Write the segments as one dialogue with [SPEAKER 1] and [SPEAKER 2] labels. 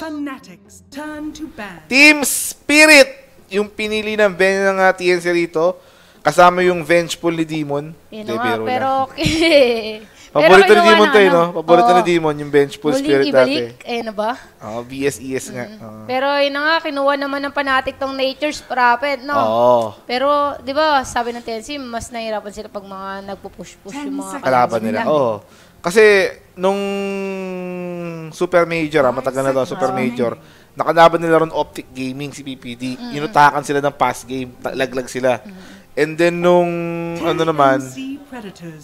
[SPEAKER 1] Fanatics turn to band.
[SPEAKER 2] Team Spirit! Yung pinili ng Ben ng uh, TNC rito. Kasama yung Vengeful ni Demon.
[SPEAKER 3] Yun nga,
[SPEAKER 2] lang.
[SPEAKER 3] pero okay.
[SPEAKER 2] Paborito ni Demon to eh,
[SPEAKER 3] ano,
[SPEAKER 2] no? Paborito ni Demon, yung Vengeful
[SPEAKER 3] Muling
[SPEAKER 2] Spirit dati.
[SPEAKER 3] ibalik, eh na ba?
[SPEAKER 2] Oo, BSES nga. Oo.
[SPEAKER 3] Pero yun na nga, kinuha naman ng fanatic tong Nature's Prophet, no?
[SPEAKER 2] Oo.
[SPEAKER 3] Pero, di ba, sabi ng TNC, mas nahirapan sila pag mga nagpo-push-push yung mga
[SPEAKER 2] Kalaban nila. Oo. Kasi, nung Super Major, ah, matagal na to, Super Major, nakalaban nila ron Optic Gaming, si PPD. Inutakan sila ng pass game, laglag sila. And then, nung, ano naman,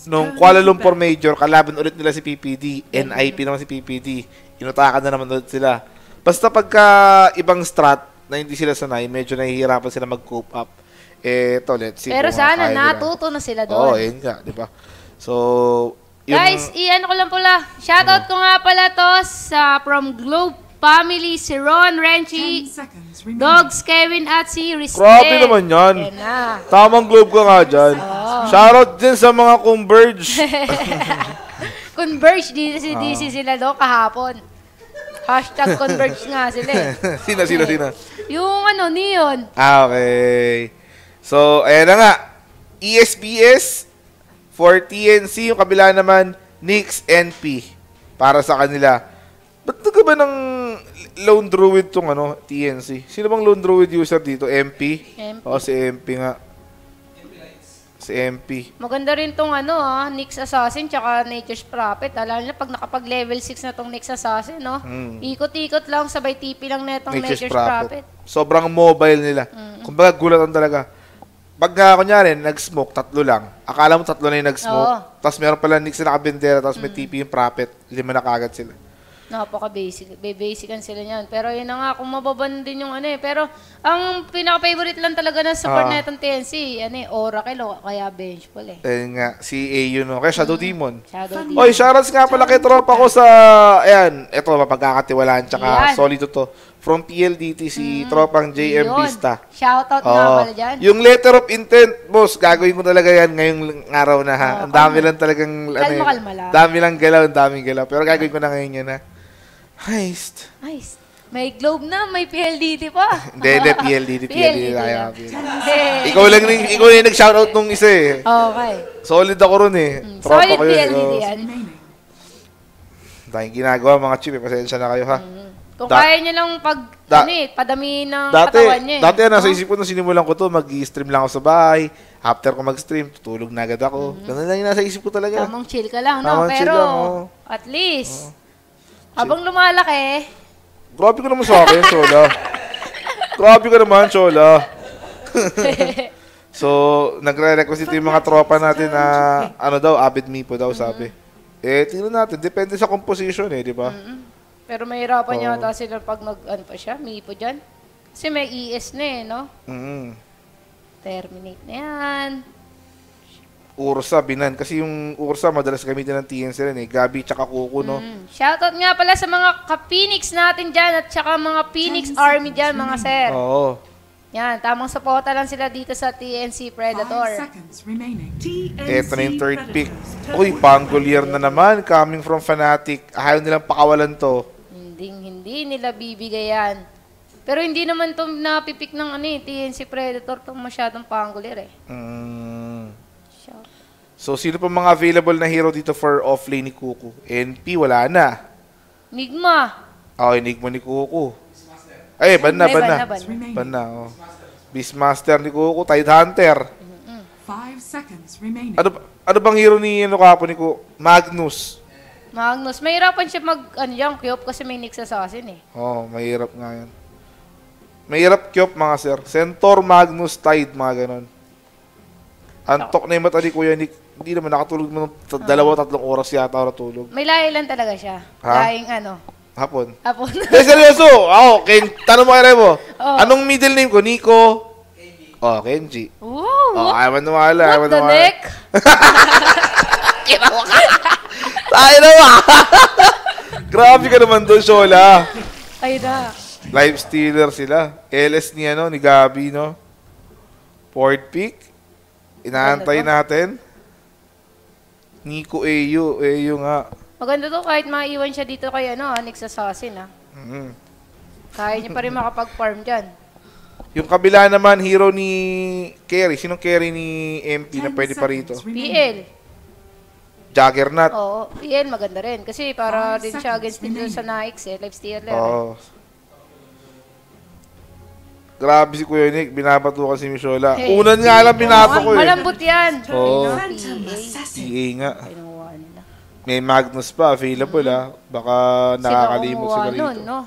[SPEAKER 2] nung Kuala Lumpur. Major, kalaban ulit nila si PPD. NIP naman si PPD. Inutakan na naman ulit sila. Basta pagka ibang strat na hindi sila sanay, medyo nahihirapan sila mag-cope up. Eh, to, let's see.
[SPEAKER 3] Pero sana natuto na sila
[SPEAKER 2] Oo,
[SPEAKER 3] doon.
[SPEAKER 2] yun nga, di ba? So, yung,
[SPEAKER 3] Guys, i-ano ko lang pala. Shoutout ko nga pala to sa from Globe Family, si Ron Renchi,
[SPEAKER 1] 10 seconds remaining.
[SPEAKER 3] Dogs, Kevin at si Ristel.
[SPEAKER 2] Grabe naman yan.
[SPEAKER 3] Yan na.
[SPEAKER 2] Tamang globe ka nga dyan. Shoutout din sa mga Converge.
[SPEAKER 3] Converge, DC, DC sila do kahapon. Hashtag Converge nga sila eh.
[SPEAKER 2] sina, sina, sina.
[SPEAKER 3] Yung ano, Neon.
[SPEAKER 2] Ah, okay. So, ayan na nga. ESPS for TNC. Yung kabila naman, Knicks NP. Para sa kanila. Ba't ka ba ng Lone Druid tong ano, TNC? Sino bang Lone Druid user dito? MP?
[SPEAKER 3] MP.
[SPEAKER 2] Oo, si MP nga. Si MP.
[SPEAKER 3] Maganda rin tong ano ah, Nyx Assassin tsaka Nature's Prophet. Alam na pag nakapag level 6 na tong Nyx Assassin, no?
[SPEAKER 2] Hmm.
[SPEAKER 3] Ikot-ikot lang, sabay TP lang netong
[SPEAKER 2] Nature's
[SPEAKER 3] Nature's,
[SPEAKER 2] Prophet.
[SPEAKER 3] Prophet.
[SPEAKER 2] Sobrang mobile nila. Kumbaga, gulatan talaga. Pag nga, kunyari, nag-smoke, tatlo lang. Akala mo tatlo na yung nag-smoke.
[SPEAKER 3] Oo.
[SPEAKER 2] Tapos meron pala Nix na nakabendera, tapos may TP yung Prophet. Lima na kagad sila.
[SPEAKER 3] Napaka-basic. Basican sila niyan. Pero yun na nga, kung mababan din yung ano eh. Pero ang pinaka-favorite lang talaga ng support
[SPEAKER 2] Ah.
[SPEAKER 3] netong TNC, ano eh, Oracle o kaya Benchful eh.
[SPEAKER 2] Ayun nga, si AU no. Kaya Shadow Demon.
[SPEAKER 3] Shadow D.
[SPEAKER 2] Oy, shoutouts nga pala kay tropa ko sa, ayan, eto, mapagkakatiwalaan, tsaka
[SPEAKER 3] Yan.
[SPEAKER 2] solid to. From PLDT, si tropang JM
[SPEAKER 3] Yun.
[SPEAKER 2] Vista.
[SPEAKER 3] Shoutout nga
[SPEAKER 2] Oo.
[SPEAKER 3] pala dyan.
[SPEAKER 2] Yung letter of intent, boss, gagawin ko talaga yan ngayong araw na ha.
[SPEAKER 3] Oo,
[SPEAKER 2] ang dami lang talagang, ano eh,
[SPEAKER 3] Kalma-kalma lang.
[SPEAKER 2] dami lang galaw, ang daming galaw. Pero gagawin ko na ngayon yan ha. Heist.
[SPEAKER 3] Nice. May globe na, may PLDT pa.
[SPEAKER 2] Hindi, hindi, PLDT, PLDT. PLDT. Ikaw lang, rin- ikaw lang nag-shoutout nung isa eh.
[SPEAKER 3] Okay.
[SPEAKER 2] Solid ako ron eh.
[SPEAKER 3] Mm, Solid PLDT
[SPEAKER 2] oo.
[SPEAKER 3] yan.
[SPEAKER 2] Tayong ginagawa mga chip, eh. pasensya na kayo ha.
[SPEAKER 3] Kung
[SPEAKER 2] Da-
[SPEAKER 3] kaya niya lang pag,
[SPEAKER 2] Da-
[SPEAKER 3] ano eh, padami ng
[SPEAKER 2] Dati,
[SPEAKER 3] katawan niya eh.
[SPEAKER 2] dati nasa
[SPEAKER 3] No?
[SPEAKER 2] isip ko nung sinimulan ko to, mag-stream lang ako sa bahay. After ko mag-stream, tutulog na agad ako. Ganun lang yung nasa isip ko talaga.
[SPEAKER 3] Tamang chill ka lang, no?
[SPEAKER 2] Tamang chill
[SPEAKER 3] Pero,
[SPEAKER 2] lang, oo.
[SPEAKER 3] at least, habang lumalaki,
[SPEAKER 2] Grabe ka naman sa akin, Chola. Grabe ka naman, Chola. so, nagre-request ito yung mga tropa natin na, ano daw, avid me po daw, sabi. Eh, tingnan natin. Depende sa composition eh, di ba?
[SPEAKER 3] Pero mahirapan
[SPEAKER 2] Oo.
[SPEAKER 3] yata sila pag nag, ano pa siya, may ipo dyan. Kasi may ES na eh, no?
[SPEAKER 2] Mm.
[SPEAKER 3] Terminate na yan.
[SPEAKER 2] Ursa, binan. Kasi yung Ursa, madalas gamitin ng TNC rin eh. Gabi, tsaka Kuko, no?
[SPEAKER 3] Mm. Shoutout nga pala sa mga ka-Phoenix natin dyan at saka mga Phoenix Army dyan, mga sir.
[SPEAKER 2] Oo.
[SPEAKER 3] Yan, tamang suporta lang sila dito sa TNC
[SPEAKER 1] Five
[SPEAKER 3] Predator.
[SPEAKER 1] seconds remaining. TNC
[SPEAKER 2] Eto na yung third pick. Uy, Pangolier na naman. Coming from Fnatic. Ayaw nilang pakawalan to.
[SPEAKER 3] Hindi, hindi nila bibigay yan. Pero hindi naman to napipik ng ano eh, TNC Predator tong masyadong pangulir eh.
[SPEAKER 2] Mm. So, sino pa mga available na hero dito for offlane ni Kuku? NP, wala na.
[SPEAKER 3] Nigma.
[SPEAKER 2] Oh, enigma ni Kuku. Ay, ban na,
[SPEAKER 3] Ay,
[SPEAKER 2] ban na.
[SPEAKER 3] ban na,
[SPEAKER 2] oh. Beastmaster ni Kuku, Tide Hunter.
[SPEAKER 1] Five seconds remaining.
[SPEAKER 2] Ano, ano bang hero ni ano kapo ni Kuku? Magnus.
[SPEAKER 3] Magnus. Mahirapan siya mag, ano yan, Kyop kasi may Nyx Assassin eh.
[SPEAKER 2] Oh, mahirap nga yan. Mahirap kyop mga sir. Centaur, Magnus, Tide, mga ganon. Antok na yung mata ni Kuya Nick. Hindi naman nakatulog mo ng t- dalawa, tatlong oras yata ako natulog.
[SPEAKER 3] May lahi lang talaga siya.
[SPEAKER 2] Ha?
[SPEAKER 3] Lahing ano.
[SPEAKER 2] Hapon.
[SPEAKER 3] Hapon.
[SPEAKER 2] Hindi, seryoso. Ako, Ken, tanong mo kay Remo.
[SPEAKER 3] Oh.
[SPEAKER 2] Anong middle name ko? Nico? Oh, Kenji.
[SPEAKER 3] Wow,
[SPEAKER 2] Oh,
[SPEAKER 3] what,
[SPEAKER 2] ayaw man nawala. ayaw
[SPEAKER 3] what the
[SPEAKER 2] nawala.
[SPEAKER 3] neck?
[SPEAKER 2] Tayo na ba? Grabe ka naman doon, Shola.
[SPEAKER 3] Ay na.
[SPEAKER 2] Live stealer sila. LS ni ano, ni Gabi, no? Ford pick. Inaantay
[SPEAKER 3] Ano
[SPEAKER 2] natin. Nico AU. AU nga.
[SPEAKER 3] Maganda to kahit maiwan siya dito kay ano, ah, Nyx Assassin ah.
[SPEAKER 2] Mm.
[SPEAKER 3] Kaya niya pa rin makapag-farm dyan.
[SPEAKER 2] Yung kabila naman, hero ni Kerry. Sinong Kerry ni MP na
[SPEAKER 1] 10
[SPEAKER 2] pwede pa rito?
[SPEAKER 3] PL.
[SPEAKER 2] Juggernaut.
[SPEAKER 3] Oo, PL maganda rin. Kasi para
[SPEAKER 1] Five
[SPEAKER 3] din siya against din sa Nike eh. Lifestealer.
[SPEAKER 2] Oo. Grabe si Kuya Nick, binabato ka si Mishola.
[SPEAKER 3] Hey.
[SPEAKER 2] Unan nga lang binato ko eh.
[SPEAKER 3] Malambot yan.
[SPEAKER 2] Oo.
[SPEAKER 1] Phantom
[SPEAKER 3] PA.
[SPEAKER 2] Nga.
[SPEAKER 3] Kinuha nila.
[SPEAKER 2] May Magnus pa, available ah. Baka nakakalimot sila rito.
[SPEAKER 3] nun, no?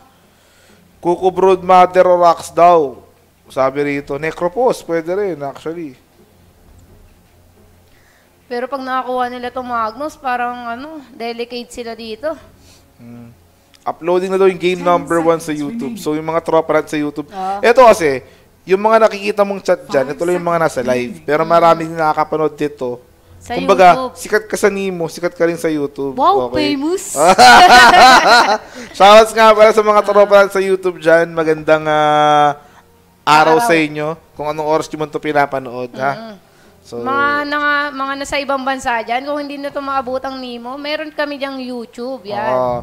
[SPEAKER 2] Kuko Brood Mother o Rocks daw. Sabi rito, Necropos, pwede rin actually.
[SPEAKER 3] Pero pag nakakuha nila itong Magnus, parang ano, delicate sila dito.
[SPEAKER 2] Uploading na daw yung game
[SPEAKER 1] 10
[SPEAKER 2] number 1 sa YouTube. So yung mga tropa natin sa YouTube.
[SPEAKER 3] Ah.
[SPEAKER 2] Ito kasi, yung mga nakikita mong chat dyan, ito lang yung mga nasa live. Pero maraming nakakapanood dito.
[SPEAKER 3] Sa
[SPEAKER 2] Kumbaga,
[SPEAKER 3] YouTube.
[SPEAKER 2] sikat ka sa Nemo, sikat ka rin sa YouTube.
[SPEAKER 3] Wow,
[SPEAKER 2] Okay.
[SPEAKER 3] famous!
[SPEAKER 2] Shoutouts nga pala sa mga tropa natin sa YouTube dyan. Magandang ah, araw,
[SPEAKER 3] Araw.
[SPEAKER 2] sa inyo. Kung anong oras nyo man ito pinapanood, ha? So,
[SPEAKER 3] mga, na, mga nasa ibang bansa dyan, kung hindi na ito maabot ang Nemo, meron kami dyang YouTube. Yan.
[SPEAKER 2] oo.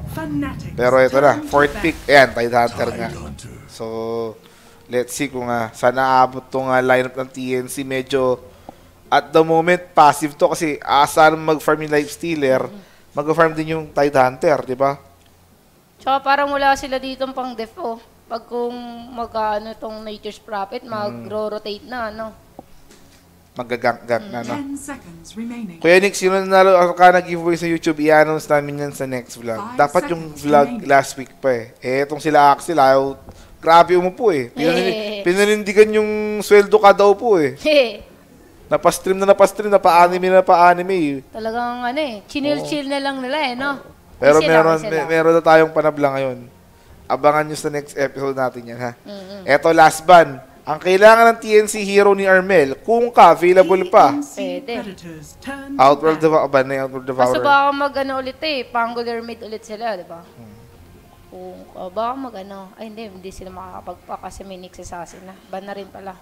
[SPEAKER 2] Pero ito na, fourth pick. Ayan, Tide Hunter nga. So, let's see kung uh, sana aabot tong uh, lineup ng TNC. Medyo, at the moment, passive to kasi aasahan mag-farm yung Life Stealer, mag-farm din yung Tide Hunter, di ba?
[SPEAKER 3] Tsaka parang wala sila dito pang def, oh. Pag kung mag-ano itong Nature's Prophet, mag-rotate na, ano.
[SPEAKER 2] Magagank-gank na, no?
[SPEAKER 1] 10 seconds remaining.
[SPEAKER 2] Kuya Nick, sino na nalo ka nag-giveaway sa YouTube, i-announce namin yan sa next vlog.
[SPEAKER 1] Five
[SPEAKER 2] Dapat yung vlog
[SPEAKER 1] remaining.
[SPEAKER 2] last week pa eh. Eh, itong sila Axel, ayaw, grabe umupo eh. Pinanini-
[SPEAKER 3] Eh.
[SPEAKER 2] Pinanindigan yung sweldo kada upo eh. Napastream na napastream, napa-anime na napa-anime eh.
[SPEAKER 3] Talagang ano eh, chill-chill na lang nila eh, no?
[SPEAKER 2] Pero
[SPEAKER 3] Sila,
[SPEAKER 2] meron,
[SPEAKER 3] sila.
[SPEAKER 2] may- meron na tayong panabla ngayon. Abangan nyo sa next episode natin yan, ha?
[SPEAKER 3] Mm-mm.
[SPEAKER 2] Eto, last ban. Ang kailangan ng TNC hero ni Armel, kung ka, available pa.
[SPEAKER 3] Pwede.
[SPEAKER 2] Outworld. Devourer, ban na yung Outworld
[SPEAKER 3] Kaso
[SPEAKER 2] Devourer.
[SPEAKER 3] baka mag-ano ulit eh, Pangular mid ulit sila, di ba?
[SPEAKER 2] Hmm.
[SPEAKER 3] Kung uh, baka mag-ano, ay hindi, hindi sila makakapagpa kasi may Nix Assassin na. Ban na rin pala.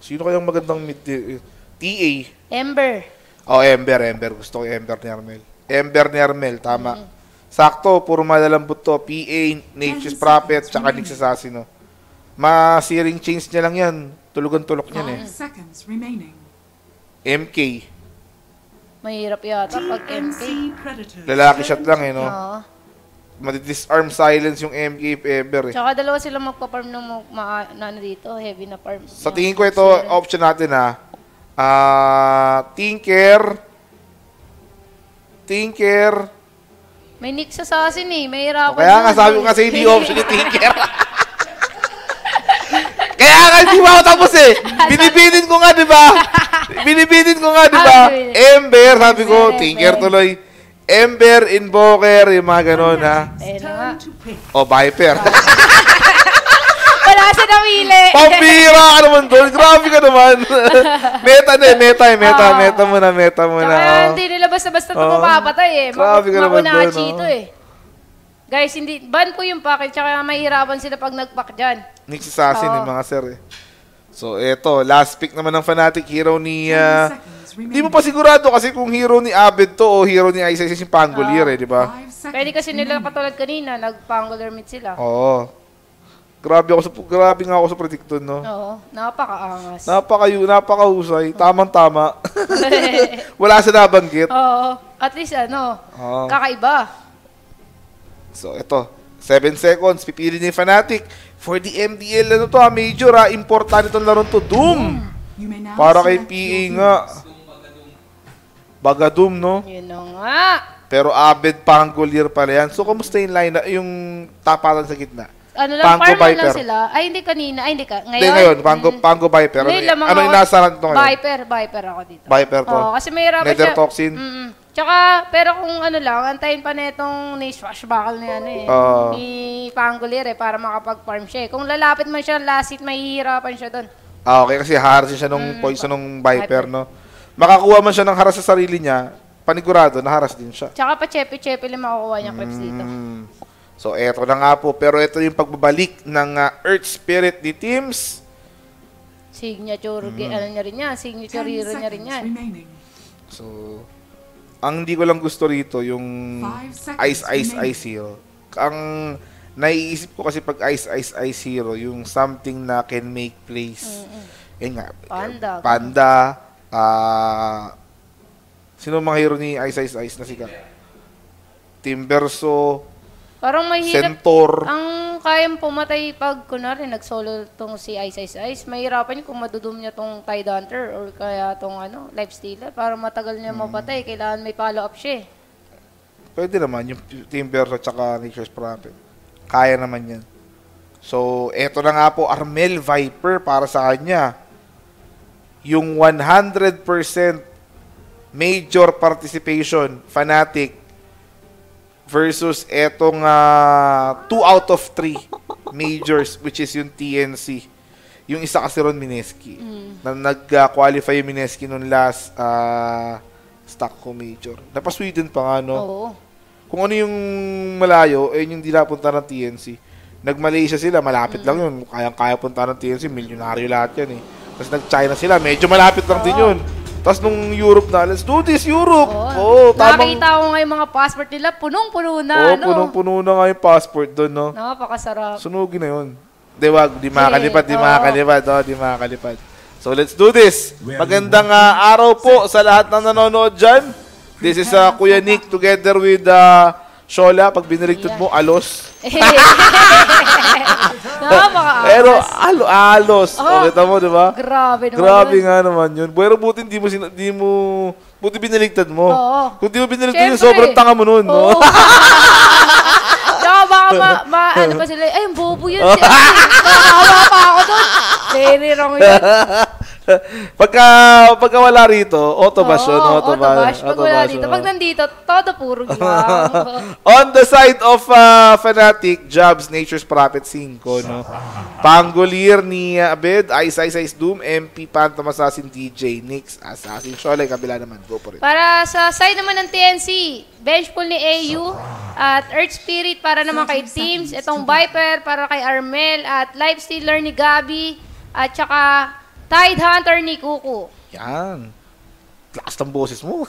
[SPEAKER 2] Sino kayang magandang mid... eh, TA.
[SPEAKER 3] Ember.
[SPEAKER 2] Oh, Ember, Ember. Gusto ko yung Ember ni Armel. Ember ni Armel, tama. Sakto, puro malalambot to. PA, Nature's Prophet, tsaka Nix Assassino. Masiring change niya lang yan. Tulugan-tulok niyan eh.
[SPEAKER 1] 5 seconds remaining.
[SPEAKER 2] MK.
[SPEAKER 3] Mahirap yata pag MK.
[SPEAKER 1] Predators.
[SPEAKER 2] Lalaki shot lang eh, no?
[SPEAKER 3] Oo.
[SPEAKER 2] Madi-disarm silence yung MK if ever eh.
[SPEAKER 3] Tsaka dalawa sila magpa-farm ng ma- ma- na ano dito, heavy na farm.
[SPEAKER 2] Sa tingin ko ito, option natin ha. Ah, Tinker. Tinker.
[SPEAKER 3] May Nix Assassin eh, mahirapan.
[SPEAKER 2] Kaya nga sabi ko
[SPEAKER 3] eh.
[SPEAKER 2] kasi hindi option ni Tinker. Kaya hindi pa ako tapos eh. Binibitin ko nga, di ba? Binibitin ko nga, di ba?
[SPEAKER 3] Ah.
[SPEAKER 2] Ember, sabi ko, Tinker
[SPEAKER 3] Ember.
[SPEAKER 2] tuloy. Ember, Invoker, yung mga ganun ha.
[SPEAKER 3] Nga.
[SPEAKER 2] O, Viper.
[SPEAKER 3] Wala siya namili.
[SPEAKER 2] Pambira ka naman doon. Grabe ka naman. meta na eh, meta eh, meta.
[SPEAKER 3] Oo.
[SPEAKER 2] Meta muna, meta muna.
[SPEAKER 3] Tsaka
[SPEAKER 2] oh.
[SPEAKER 3] hindi nila basta-basta ito
[SPEAKER 2] Oo.
[SPEAKER 3] mapapatay eh.
[SPEAKER 2] Grabe ka naman
[SPEAKER 3] Makunachi
[SPEAKER 2] dun,
[SPEAKER 3] ito
[SPEAKER 2] oh.
[SPEAKER 3] eh. Guys, hindi, ban po yung package, tsaka mahirapan sila pag nag-pack dyan.
[SPEAKER 2] Nix Assassin
[SPEAKER 3] Oo.
[SPEAKER 2] yung mga sir eh. So, eto, last pick naman ng Fnatic hero ni...
[SPEAKER 1] 10 seconds
[SPEAKER 2] Hindi mo pa sigurado kasi kung hero ni Abed to o hero ni Isis yung Pangolier eh, di ba?
[SPEAKER 1] 5 seconds
[SPEAKER 3] Pwede kasi nila katulad kanina, nag-pangular meet sila.
[SPEAKER 2] Oo. Grabe ako sa grabe nga ako sa Predicton, no.
[SPEAKER 3] Oo, napakaangas.
[SPEAKER 2] Napakayu, napakahusay, tamang-tama. Wala sa nabanggit.
[SPEAKER 3] Oo, at least ano,
[SPEAKER 2] Oo.
[SPEAKER 3] kakaiba.
[SPEAKER 2] So, ito. 7 seconds. Pipili ni Fnatic. For the MDL, ano to ha, major ha. Importante itong laro to. Doom! Para kay PA nga. Bagadum, no?
[SPEAKER 3] Yun na nga.
[SPEAKER 2] Pero Abed Pangolier pala yan. So, kamusta yung line yung tapatan sa gitna?
[SPEAKER 3] Ano lang,
[SPEAKER 2] Pango
[SPEAKER 3] farm lang
[SPEAKER 2] Viper.
[SPEAKER 3] sila. Ay, hindi kanina. Ay, hindi ka. Ngayon?
[SPEAKER 2] Hindi, ngayon. Pango,
[SPEAKER 3] mm,
[SPEAKER 2] Pango Viper. Ano, ano
[SPEAKER 3] ako-
[SPEAKER 2] inasaran to ngayon?
[SPEAKER 3] Viper, Viper ako dito.
[SPEAKER 2] Viper to.
[SPEAKER 3] Oo, kasi may hirapan
[SPEAKER 2] Nether
[SPEAKER 3] siya.
[SPEAKER 2] toxin.
[SPEAKER 3] Mm-mm. Tsaka, pero kung ano lang, antayin pa na itong ni-swashbuckle na yan eh.
[SPEAKER 2] Oo.
[SPEAKER 3] ni Pangolier eh, para makapag-farm siya eh. Kung lalapit man siya last hit, mahihirapan siya doon.
[SPEAKER 2] Ah, okay. Kasi harasin siya nung
[SPEAKER 3] Mm,
[SPEAKER 2] poison nung
[SPEAKER 3] Viper.
[SPEAKER 2] Viper, no? Makakuha man siya ng haras sa sarili niya, panigurado, naharas din siya.
[SPEAKER 3] Tsaka pa chepe-chepe lang makukuha niya clips dito.
[SPEAKER 2] Mm. So, eto na nga po. Pero ito yung pagbabalik ng ah, Earth Spirit ni Teams.
[SPEAKER 3] Signature,
[SPEAKER 2] Mm.
[SPEAKER 3] ge- ano niya rin yan, signature
[SPEAKER 1] 10
[SPEAKER 3] hero niya rin yan.
[SPEAKER 1] remaining.
[SPEAKER 2] So, ang hindi ko lang gusto rito, yung Ice Ice. Ice Heal. ang naiisip ko kasi pag Ice Ice Ice Hero, yung something na can make plays. Yun nga.
[SPEAKER 3] Panda.
[SPEAKER 2] Panda. Ah... sino mga hero ni Ice Ice Ice na sikat? Timberso,
[SPEAKER 3] Parang mahirap.
[SPEAKER 2] Centaur.
[SPEAKER 3] Ang kayang pumatay pag, kunwari, nag-solo tong si Ice Ice Ice, mahirapan kung madudum niya tong Tide Hunter or kaya tong ano, Life Stealer. Para matagal niya
[SPEAKER 2] Hmm.
[SPEAKER 3] mapatay, kailangan may follow-up siya eh.
[SPEAKER 2] Pwede naman, yung Timberso at saka Nature's Prophet. Kaya naman yan. So, eto na nga po, Armel Viper para sa kanya. Yung 100% major participation, Fanatic, versus etong 2 out of 3 majors, which is yung TNC. Yung isa kasi ron, Mineski. Na nag-qualify yung Mineski nung last ah, stock ko major. Napa-Sweden pa nga, no?
[SPEAKER 3] Oo.
[SPEAKER 2] Kung ano yung malayo, eh yung di napunta ng TNC. Nag-Malaysia sila, malapit lang yun. Kayang-kaya punta ng TNC, milyonaryo lahat yan eh. Tapos nag-China sila, medyo malapit lang din yun. Tapos nung Europe na, let's do this, Europe! Oo,
[SPEAKER 3] Oo.
[SPEAKER 2] tamang...
[SPEAKER 3] Nakakita ko nga yung mga passport nila, punong-puno na,
[SPEAKER 2] Oo,
[SPEAKER 3] ano?
[SPEAKER 2] punong-puno na nga yung passport doon, no?
[SPEAKER 3] Napakasarap.
[SPEAKER 2] Sunugin na yun. Di wag, di makakalipad, di
[SPEAKER 3] oo.
[SPEAKER 2] makakalipad, oh, di makakalipad. So let's do this. Magandang ah, araw po sa lahat ng nanonood dyan. This is uh, Kuya Nick together with uh, Shola. Pag biniligtad mo, alos.
[SPEAKER 3] Napaka
[SPEAKER 2] Pero alo, alos.
[SPEAKER 3] Oo.
[SPEAKER 2] Oh. kita mo, di ba?
[SPEAKER 3] Grabe naman
[SPEAKER 2] Grabe
[SPEAKER 3] yun.
[SPEAKER 2] nga naman yun. Pero buti hindi mo, sina- di mo, buti biniligtad mo.
[SPEAKER 3] Oo.
[SPEAKER 2] Kung di mo biniligtad yun,
[SPEAKER 3] Siyempre.
[SPEAKER 2] sobrang tanga mo nun, no?
[SPEAKER 3] Oo. Tsaka baka ma, ma, ano pa sila, ay, ang bobo yun. Si Nakakawa pa ako doon. Very wrong yun.
[SPEAKER 2] pagka, pagka wala rito, autobash yun.
[SPEAKER 3] Oo,
[SPEAKER 2] Autobash.
[SPEAKER 3] Pag wala dito. Pag nandito, todo puro lang.
[SPEAKER 2] On the side of uh, Fanatic, Jobs, Nature's Prophet 5, no? Pangolier ni Abed, Ice Ice Ice Doom, MP, Phantom Assassin, DJ, Nix, Assassin, Sholay, kabila naman. Go for it.
[SPEAKER 3] Para sa side naman ng TNC, bench pool ni AU at Earth Spirit para naman kay Teams, itong Viper para kay Armel at Life Stealer ni Gabi at saka Tide Hunter ni Kuku.
[SPEAKER 2] Yan. Lakas ng boses mo.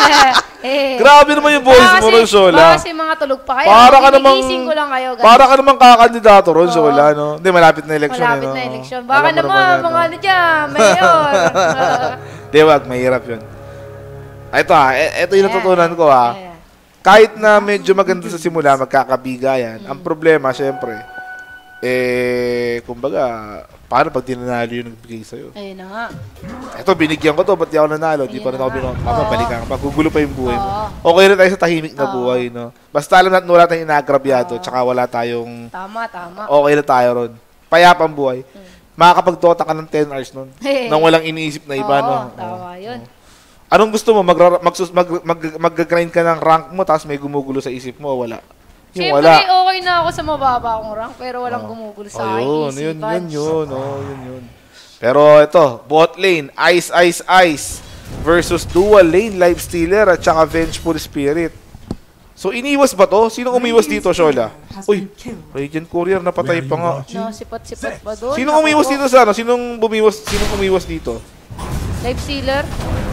[SPEAKER 3] eh,
[SPEAKER 2] Grabe naman yung boses mo ron, Shola.
[SPEAKER 3] Kasi mga tulog pa kayo.
[SPEAKER 2] Para ka namang,
[SPEAKER 3] ko lang kayo. guys.
[SPEAKER 2] para ka namang kakandidato ron. Shola, no? Hindi, malapit na election.
[SPEAKER 3] Malapit
[SPEAKER 2] eh, no?
[SPEAKER 3] na eleksyon. Baka naman,
[SPEAKER 2] yan,
[SPEAKER 3] mga
[SPEAKER 2] no?
[SPEAKER 3] ano dyan, mayor.
[SPEAKER 2] Di, wag, mahirap yun. Ah, Ito ha, e- ito yung
[SPEAKER 3] Ayan.
[SPEAKER 2] natutunan ko ha.
[SPEAKER 3] Ayan.
[SPEAKER 2] kahit na medyo maganda sa simula, magkakabigayan, ang problema, syempre, eh, kumbaga, paano pag tinanalo yung nagbigay sa'yo?
[SPEAKER 3] Ayun na nga.
[SPEAKER 2] Ito, binigyan ko to, ba't di ako nanalo? Di pa rin ako binigyan. Mama,
[SPEAKER 3] Oo.
[SPEAKER 2] balikan ka. Magugulo pa yung buhay mo.
[SPEAKER 3] Oo.
[SPEAKER 2] Okay rin tayo sa tahimik na
[SPEAKER 3] Oo.
[SPEAKER 2] buhay, no? Basta alam natin wala tayong inagrabyado, tsaka wala tayong,
[SPEAKER 3] Tama, tama.
[SPEAKER 2] okay na tayo ron. Payapang buhay. Makakapag-tota ka ng 10 hours nun.
[SPEAKER 3] Hey.
[SPEAKER 2] Nang walang iniisip na iba,
[SPEAKER 3] Oo,
[SPEAKER 2] no?
[SPEAKER 3] tama yun.
[SPEAKER 2] Anong gusto mo? Magra- magsus- mag, mag, mag-grind ka ng rank mo, tapos may gumugulo sa isip mo, wala. Yung
[SPEAKER 3] Siyempre,
[SPEAKER 2] wala.
[SPEAKER 3] okay na ako sa mababa akong rank, pero walang gumugulo sa aking
[SPEAKER 2] Ayun,
[SPEAKER 3] isipan.
[SPEAKER 2] yun, yun, yun, oh, yun, yun. Pero ito, bot lane, Ice, Ice, Ice versus dual lane, Life Stealer at saka Vengeful Spirit. So, iniwas ba to? Sino umiwas dito, Shola? Uy. Radiant Courier napatay pa nga.
[SPEAKER 3] No, sipat-sipat pa doon.
[SPEAKER 2] Sino umiwas dito sa ano? Sinong bumiwas? Sinong umiwas dito?
[SPEAKER 3] Life Stealer?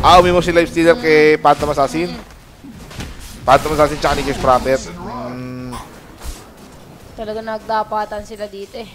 [SPEAKER 2] Ah, umiwas si Life Stealer kay Phantom Assassin. Phantom Assassin tsaka Nickers Prophet. Mm,
[SPEAKER 3] Talaga nagdapatan sila dito eh.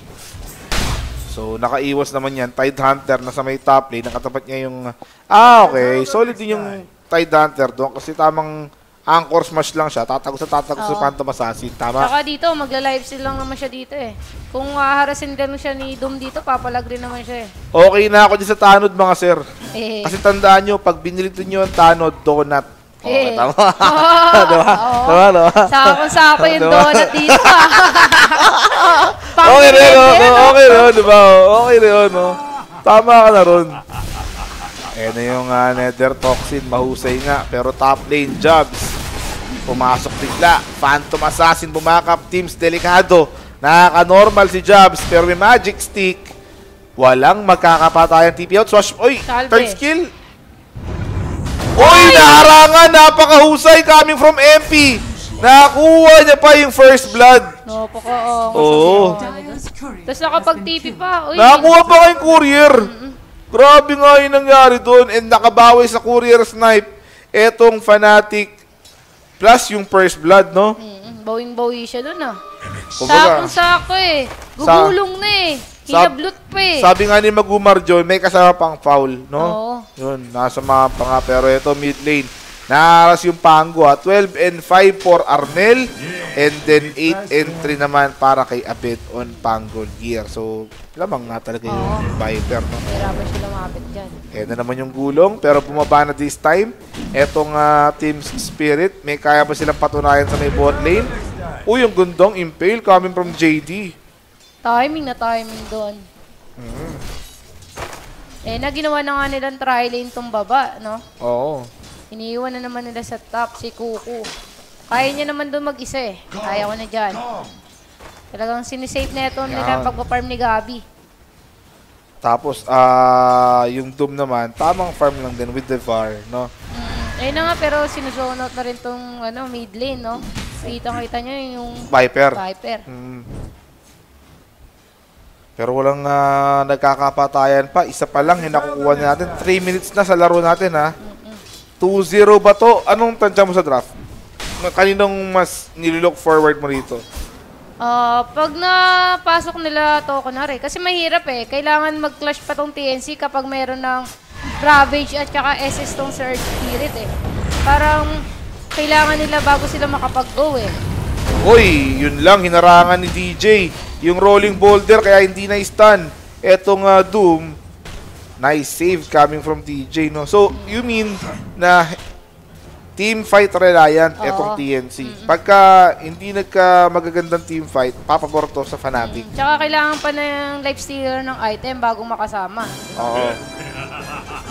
[SPEAKER 2] So, nakaiwas naman yan. Tide Hunter na sa may top lane. Nakatapat niya yung... Ah, okay. Solid din yung Tide Hunter doon. Kasi tamang anchor smash lang siya. Tatagos sa tatagos sa. Phantom Assassin. Tama?
[SPEAKER 3] Saka dito, magla-live lang naman siya dito eh. Kung haharasin lang siya ni Doom dito, papalag rin naman siya eh.
[SPEAKER 2] Okay na ako dyan sa tanod, mga sir.
[SPEAKER 3] Eh.
[SPEAKER 2] Kasi tandaan nyo, pag binilito nyo ang tanod, donut. Okay,
[SPEAKER 3] Eh.
[SPEAKER 2] tama.
[SPEAKER 3] Oo.
[SPEAKER 2] diba?
[SPEAKER 3] Oo.
[SPEAKER 2] Diba, diba?
[SPEAKER 3] Sakong-sako yung
[SPEAKER 2] Diba?
[SPEAKER 3] donut dito ah.
[SPEAKER 2] Okay rin, no?
[SPEAKER 3] yan,
[SPEAKER 2] Okay rin, di ba? Okay rin, no? Tama ka na ron. Ayan na yung uh, Nether Toxin. Mahusay nga. Pero top lane jobs. Pumasok bigla. Phantom Assassin bumakap. Teams delikado. Nakaka-normal si Jobs. Pero may magic stick. Walang magkakapatayan TP out. Swash. Oy!
[SPEAKER 3] Salve.
[SPEAKER 2] Third skill. Oy! Naharangan! Napakahusay coming from MP. Nakakuha niya pa yung first blood.
[SPEAKER 3] No, paka, oh.
[SPEAKER 2] Oo.
[SPEAKER 1] Dyer's courier
[SPEAKER 3] Tapos nakapag-TP pa. Uy,
[SPEAKER 2] Nakakuha pa kayong courier. Grabe nga yung nangyari doon. And nakabawi sa courier snipe. Etong fanatic plus yung first blood, no?
[SPEAKER 3] Mm, Bawing-bawi siya dun ah.
[SPEAKER 2] Kumbaga,
[SPEAKER 3] Sakong-sako eh. Gugulong na eh. Hinablot pa eh.
[SPEAKER 2] sabi nga ni Magumar John, may kasama pang foul, no?
[SPEAKER 3] Oo.
[SPEAKER 2] Yun, nasa mga pa nga. Pero ito, mid lane. Naaras yung Pango ha. 12 and 5 for Arnel. And then 8 and 3 naman para kay Abed on Pango gear. So, lamang nga talaga yung
[SPEAKER 3] Oo.
[SPEAKER 2] Viper, no?
[SPEAKER 3] Hirapan siya lumapit dyan.
[SPEAKER 2] Ayan na naman yung gulong, pero bumaba na this time. Etong ah, Team Spirit, may kaya pa silang patunayan sa may bot lane. Uy, yung gundong impale coming from JD.
[SPEAKER 3] Timing na timing doon.
[SPEAKER 2] Mm.
[SPEAKER 3] Eh, na ginawa na nga nilang try lane tong baba, no?
[SPEAKER 2] Oo.
[SPEAKER 3] Iniiwan na naman nila sa top si Kuku. Kaya niya naman doon mag-isa eh. Kaya ko na dyan. Talagang sinisave na ito nila pagpa-farm ni Gabi.
[SPEAKER 2] Tapos, ah, yung Doom naman, tamang farm lang din with the VAR, no?
[SPEAKER 3] Mm, ayun na nga, pero sinuzone out na rin tong ano, mid lane, no? Kita-kita niyo yung
[SPEAKER 2] Viper.
[SPEAKER 3] Viper.
[SPEAKER 2] Mm. Pero walang ah, nagkakapatayan pa. Isa pa lang, hinakukuha na natin. 3 minutes na sa laro natin, ha? 2-0 ba to? Anong tansya mo sa draft? Kaninong mas nililook forward mo rito?
[SPEAKER 3] Ah, pag napasok nila to, kunwari, kasi mahirap eh. Kailangan mag-clash pa tong TNC kapag mayroon ng Ravage at saka SS tong Surge Spirit eh. Parang kailangan nila bago sila makapag-go eh.
[SPEAKER 2] Uy, yun lang, hinarangan ni DJ. Yung rolling boulder, kaya hindi na stun. Etong ah, Doom, nice save coming from DJ, no? So, you mean na team fight reliant
[SPEAKER 3] Oo.
[SPEAKER 2] etong TNC. Pagka hindi nagka magagandang team fight, papabor to sa Fnatic.
[SPEAKER 3] Tsaka kailangan pa ng life stealer ng item bago makasama.
[SPEAKER 2] Oo.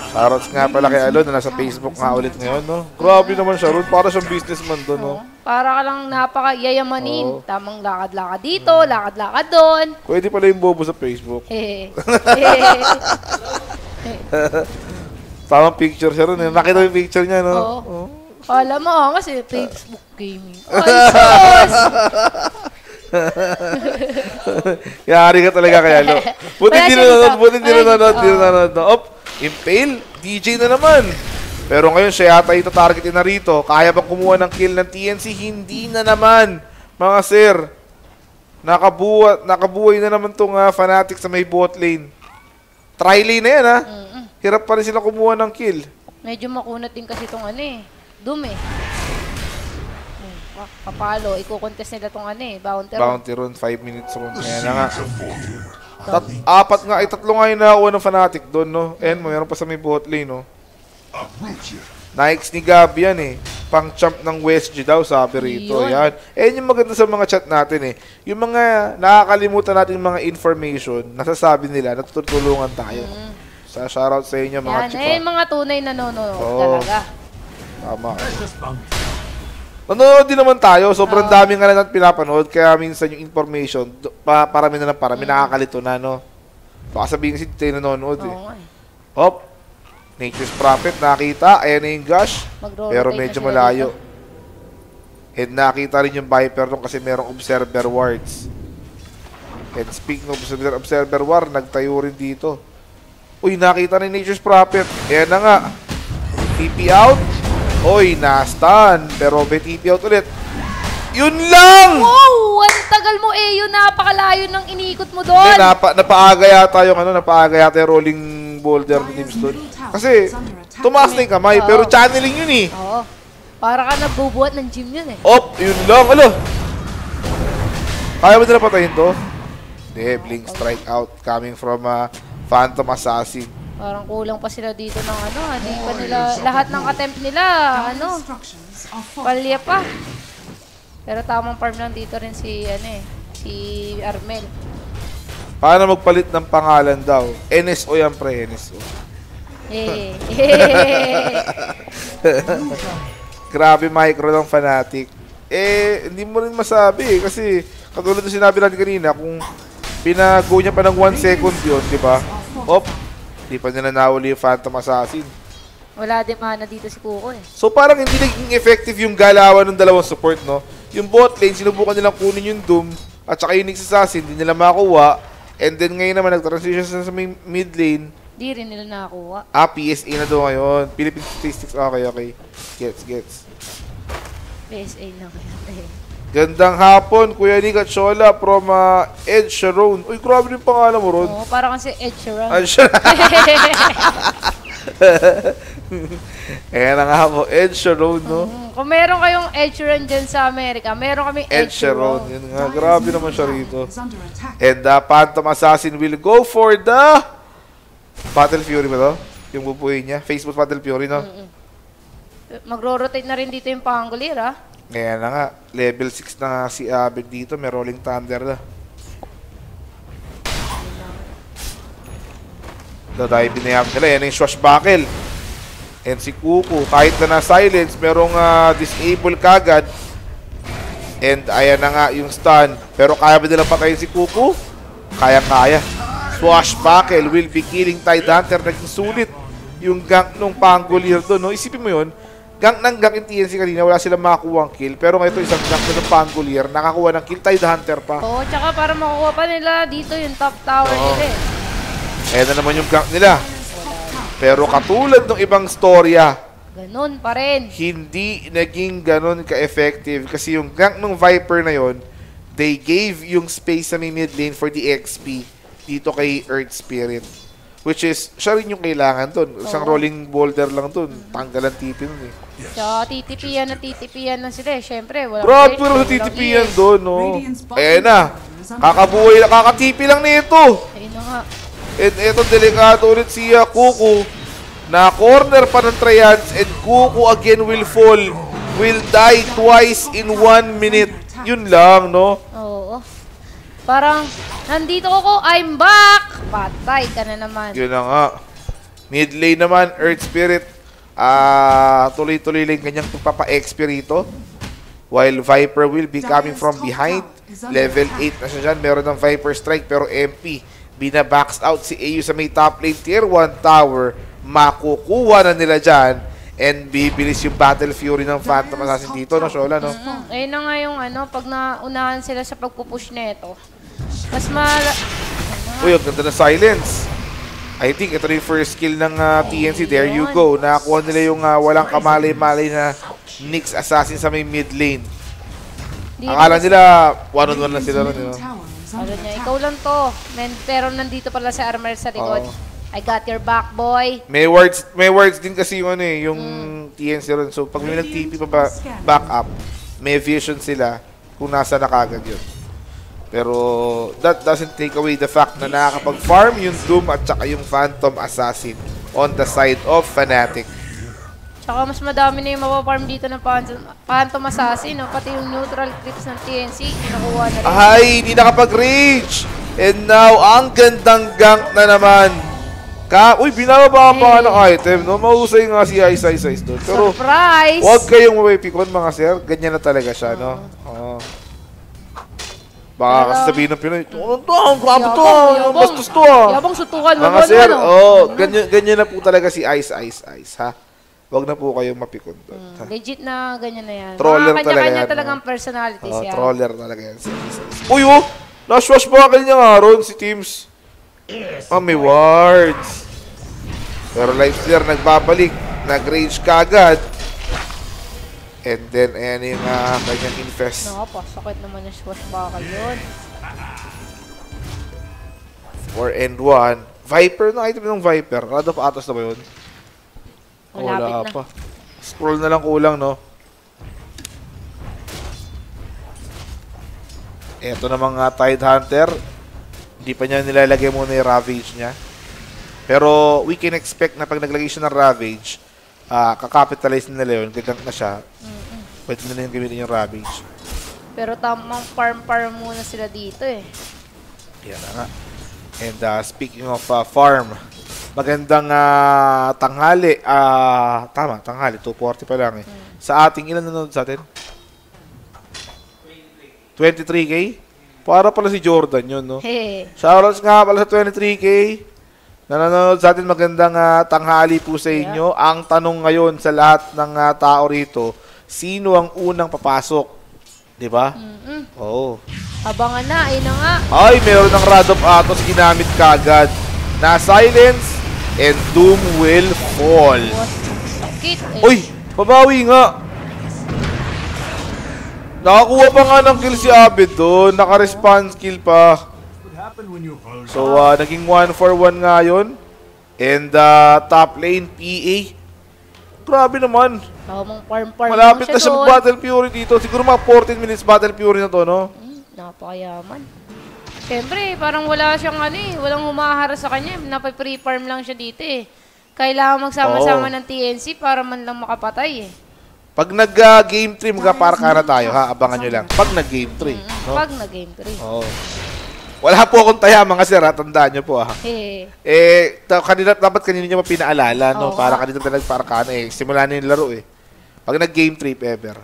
[SPEAKER 2] Shoutouts nga pala kay Alon na nasa Facebook nga ulit ngayon, no? Grabe naman siya, Ron. Para siyang businessman doon, no?
[SPEAKER 3] Para ka lang napaka-yayamanin.
[SPEAKER 2] Oo.
[SPEAKER 3] Tamang lakad-lakad dito, lakad-lakad doon.
[SPEAKER 2] Pwede pala yung bobo sa Facebook.
[SPEAKER 3] Eh.
[SPEAKER 2] Tamang picture siya ron, eh. Nakita mo yung picture niya, no?
[SPEAKER 3] Oo.
[SPEAKER 2] Oo.
[SPEAKER 3] Alam mo, ah, kasi Facebook gaming. Ay, sus!
[SPEAKER 2] Yari ka talaga kay Alo. Buti
[SPEAKER 3] Wala
[SPEAKER 2] di
[SPEAKER 3] siya
[SPEAKER 2] nanonood,
[SPEAKER 3] dito.
[SPEAKER 2] buti nanonood,
[SPEAKER 3] dito.
[SPEAKER 2] di nanonood. no? Op, Impale, DJ na naman. Pero ngayon, siya yata ito targetin na rito. Kaya bang kumuha ng kill ng TNC? Hindi na naman, mga sir. Nakabuwa, nakabuhay na naman tong ah, Fnatic sa may bot lane. Try lane na yan, ha?
[SPEAKER 3] Mm-mm.
[SPEAKER 2] Hirap pa rin sila kumuha ng kill.
[SPEAKER 3] Medyo makunat din kasi itong ano eh. Doom eh. Hmm, pa- Papalo, iko-contest nila tong ano eh, bounty.
[SPEAKER 2] Bounty run, 5 minutes run. Kaya na nga. Tat, apat nga, ay tatlo nga yung nakakuha ng Fnatic doon, no? And mayroon pa sa may bot lane, no? Nikes ni Gabi yan eh. Pang champ ng West G daw, sabi rito.
[SPEAKER 3] Yun.
[SPEAKER 2] Yan. Eh, yung maganda sa mga chat natin eh. Yung mga nakakalimutan natin yung mga information, nasasabi nila, natutulungan tayo. Sa shoutout sa inyo, mga
[SPEAKER 3] Yan,
[SPEAKER 2] chika.
[SPEAKER 3] eh, mga tunay na nanonood
[SPEAKER 2] Oo.
[SPEAKER 3] talaga.
[SPEAKER 2] Tama. Nanonood din naman tayo. Sobrang dami nga lang natin pinapanood. Kaya minsan yung information, pa, parami na lang parami. Nakakalito na, no? Baka sabihin kasi tayo nanonood.
[SPEAKER 3] Oo nga eh.
[SPEAKER 2] Hop. Nature's Prophet, nakita. Ayan na yung Gush. Pero
[SPEAKER 3] na
[SPEAKER 2] medyo malayo. And nakita rin yung Viper nung kasi merong Observer Wards. And speaking of Observer, Observer War, nagtayo rin dito. Uy, nakita ni Nature's Prophet. Ayan na nga. TP out. Uy, na-stun. Pero may TP out ulit. Yun lang!
[SPEAKER 3] Wow! Ang tagal mo eh, yun napakalayo ng iniikot mo
[SPEAKER 2] Hindi,
[SPEAKER 3] doon.
[SPEAKER 2] napa, napaaga yata yung ano, napaaga yata yung rolling boulder ni Team Stone. Kasi, tumaas na yung kamay, pero channeling yun eh.
[SPEAKER 3] Oo. Para ka nagbubuhat ng gym yun eh.
[SPEAKER 2] Op, yun lang, alo. Kaya mo nila patayin to? Hindi, blink strike out coming from uh, Phantom Assassin.
[SPEAKER 3] Parang kulang pa sila dito ng ano, hindi pa nila, lahat ng attempt nila, ano, palya pa. Pero tamang farm lang dito rin si, ano eh, si Armel.
[SPEAKER 2] Paano magpalit ng pangalan daw? NSO yan pre, NSO.
[SPEAKER 3] Eh,
[SPEAKER 2] Grabe micro ng fanatic. Eh, hindi mo rin masabi eh. Kasi, katulad ng sinabi natin kanina, kung pinago niya pa ng 1 second yun, di ba? Op, di pa nila nawali yung Phantom Assassin.
[SPEAKER 3] wala din mana dito si Kuko eh.
[SPEAKER 2] So parang hindi naging effective yung galawan ng dalawang support, no? Yung bot lane, sinubukan nilang kunin yung Doom at saka yung Nyx Assassin, hindi nila makuha. And then ngayon naman, nag-transition sila sa mid lane.
[SPEAKER 3] Di rin nila nakakuha.
[SPEAKER 2] Ah, PSA na doon ngayon. Philippine Statistics, okay, okay. Gets, gets.
[SPEAKER 3] PSA na kaya. Eh.
[SPEAKER 2] Gandang hapon, Kuya Nick at Shola from uh, Ed Sharon. Uy, grabe yung pangalan mo, Ron.
[SPEAKER 3] Oo, parang kasi Ed Sheeran.
[SPEAKER 2] Ed Sharon. Ayan na nga po, Ed Sharon, no?
[SPEAKER 3] Mm, Kung meron kayong Ed Sheeran dyan sa Amerika, meron kami
[SPEAKER 2] Ed
[SPEAKER 3] Ed,
[SPEAKER 2] Sharon.
[SPEAKER 3] Sheeran.
[SPEAKER 2] Yun nga, grabe naman siya rito. And the Phantom Assassin will go for the Battle Fury ba to? Yung bubuhay niya. Facebook Battle Fury, no?
[SPEAKER 3] Magro-rotate na rin dito yung Pangolier, ah.
[SPEAKER 2] Kaya na nga, level 6 na nga si Abed dito, may Rolling Thunder na. Dadahay binayab nila, yan yung swashbuckle. And si Kuku, kahit na na-silence, merong ah, disable kagad. And ayan na nga yung stun. Pero kaya ba nila patayin si Kuku? Kaya-kaya. Swashbuckle will be killing Tide Hunter. Naging sulit yung gank nung Pangolier doon. No? Isipin mo yun, gank ng gank yung TNC kanina, wala silang makakuha ang kill. Pero ngayon isang gank na ng Pangolier, nakakuha ng kill Tide Hunter pa.
[SPEAKER 3] Oo, tsaka para makuha pa nila dito yung top tower
[SPEAKER 2] Oo.
[SPEAKER 3] nila eh.
[SPEAKER 2] Ayan na naman yung gank nila. Pero katulad ng ibang storya,
[SPEAKER 3] Ganun pa rin.
[SPEAKER 2] hindi naging ganun ka-effective kasi yung gank ng Viper na yon they gave yung space sa may mid lane for the XP dito kay Earth Spirit. Which is, siya rin yung kailangan dun. Isang
[SPEAKER 3] Oo.
[SPEAKER 2] rolling boulder lang dun. Tanggalan TP nun eh.
[SPEAKER 3] Tsaka titipian na titipian na sila eh. Siyempre, wala
[SPEAKER 2] Grabe pero sa TTP yan dun, no? Ayan na. Kakabuhay na, kakatipi lang nito.
[SPEAKER 3] Ayun na nga.
[SPEAKER 2] And eto, delikado ulit si uh, Kuku. Na corner pa ng Triads and Kuku again will fall. Will die twice in one minute. Yun lang, no?
[SPEAKER 3] Oo. Parang, nandito ko, I'm back! Patay ka na naman.
[SPEAKER 2] Yun na nga. Mid lane naman, Earth Spirit. Ah, tuloy-tuloy lang kanyang pagpapa-XP rito. While Viper will be coming from behind. Level 8 na siya dyan. Meron ng Viper Strike pero MP. Binabox out si AU sa may top lane tier 1 tower. Makukuha na nila dyan. And bibilis yung Battle Fury ng Phantom Assassin dito, no, Shola, no?
[SPEAKER 3] Mm, ayun na nga yung ano, pag naunahan sila sa pagpupush nito. Mas mala...
[SPEAKER 2] Uy, ang ganda na silence. I think ito na yung first kill ng ah, TNC. There you go. Nakakuha nila yung ah, walang kamalay-malay na Nyx Assassin sa may mid lane. Akala nila one-on-one lang sila
[SPEAKER 1] under
[SPEAKER 3] niya, ikaw lang to. Men, pero nandito pala si Armel sa likod.
[SPEAKER 2] Oo.
[SPEAKER 3] I got your back, boy.
[SPEAKER 2] May words, may words din kasi yung ano eh, yung TNC ron. So pag may nag-TP pa ba, back up, may vision sila kung nasa na kagad yun. Pero that doesn't take away the fact na nakakapag-farm yung Doom at saka yung Phantom Assassin on the side of Fnatic.
[SPEAKER 3] Tsaka mas madami na yung mapaparm dito ng Phantom, Phantom Assassin, no? pati yung neutral creeps ng TNC, kinukuha na rin.
[SPEAKER 2] Ay, hindi nakapag-reach! And now, ang gandang gank na naman. Ka Uy, binababa pa nga ng item, no? Mahusay nga si Ice Ice Ice doon. Pero,
[SPEAKER 3] Surprise!
[SPEAKER 2] Huwag kayong mapipikon mga sir. Ganyan na talaga siya, no? Oo. Baka
[SPEAKER 3] Pero-
[SPEAKER 2] kasi sabihin ng Pinoy, ano to? Ang grabe to! Ang bastos to! ah."
[SPEAKER 3] Yabang sutukan mo
[SPEAKER 2] Mga
[SPEAKER 3] ano,
[SPEAKER 2] sir,
[SPEAKER 3] ano?
[SPEAKER 2] oh, ganyan, ganyan na po talaga si Ice Ice Ice, ha? Huwag na po kayong mapikon doon. ha?
[SPEAKER 3] Legit na ganyan na yan.
[SPEAKER 2] Troller
[SPEAKER 3] Mga
[SPEAKER 2] talaga
[SPEAKER 3] kanya-kanya
[SPEAKER 2] yan,
[SPEAKER 3] talagang personalities
[SPEAKER 2] Oh,
[SPEAKER 3] yan.
[SPEAKER 2] troller talaga yan si Ice Ice. Uy, oh! Nashwash buckle niya nga ron si Teams. Ah, may wards. Pero Lifestealer nagbabalik. Nag-rage kagad. And then, ayan yung uh, kanyang infest.
[SPEAKER 3] Naka pa, sakit naman yung swashbuckle yun.
[SPEAKER 2] 4 and 1. Viper na item ng Viper. Rod of Atos na ba yun?
[SPEAKER 3] Malapit na.
[SPEAKER 2] pa. Scroll na lang kulang, no? Ito namang uh, Tide Hunter. Hindi pa niya nilalagay muna yung Ravage niya. Pero we can expect na pag naglagay siya ng Ravage, ah kakapitalize nila yun, gagang na siya. Pwede na yung gamitin yung Ravage.
[SPEAKER 3] Pero tamang farm-farm muna sila dito eh.
[SPEAKER 2] Yan na nga. And uh, speaking of uh, farm, magandang uh, tanghali. ah tama, tanghali. 2.40 pa lang eh. Sa ating, ilan nanonood sa atin? 23K? Para pala si Jordan yun, no?
[SPEAKER 3] Hehe.
[SPEAKER 2] Shoutouts nga pala sa 23K. Na nanonood sa atin, magandang ah, tanghali po sa inyo. Ang tanong ngayon sa lahat ng ah, tao rito, sino ang unang papasok? 'Di ba?
[SPEAKER 3] Mm-mm.
[SPEAKER 2] Oo.
[SPEAKER 3] Abangan na, ayun na nga.
[SPEAKER 2] Ay, meron ng Rod of Atos ginamit kagad. Na silence and Doom will fall.
[SPEAKER 3] What? Sakit eh.
[SPEAKER 2] Uy, pabawi nga. Nakakuha pa nga ng kill si Abed doon. Naka-response kill pa. So, uh, naging 1 for 1 nga yun. And uh, top lane, PA. Grabe naman.
[SPEAKER 3] Tamang farm-farm
[SPEAKER 2] Malapit na siya
[SPEAKER 3] doon.
[SPEAKER 2] mag-battle fury dito. Siguro mga 14 minutes battle fury na to, no?
[SPEAKER 3] Hmm, napakayaman. Siyempre, parang wala siyang ano eh, walang humahara sa kanya. Napay-pre-farm lang siya dito eh. Kailangan magsama-sama ng TNC para man lang makapatay eh.
[SPEAKER 2] Pag nag-game 3, magkaparka na tayo, ha? Abangan nyo lang. Pag nag-game 3. No?
[SPEAKER 3] Pag na-game 3.
[SPEAKER 2] Oo. Wala po akong taya, mga sir, ha? Tandaan nyo po, ha?
[SPEAKER 3] Eh,
[SPEAKER 2] Eh, ta- kanina, dapat kanina nyo mapinaalala, no?
[SPEAKER 3] Oo
[SPEAKER 2] Para kanina talaga para ka eh. Simula na yung laro, eh. Pag nag-game 3, if ever.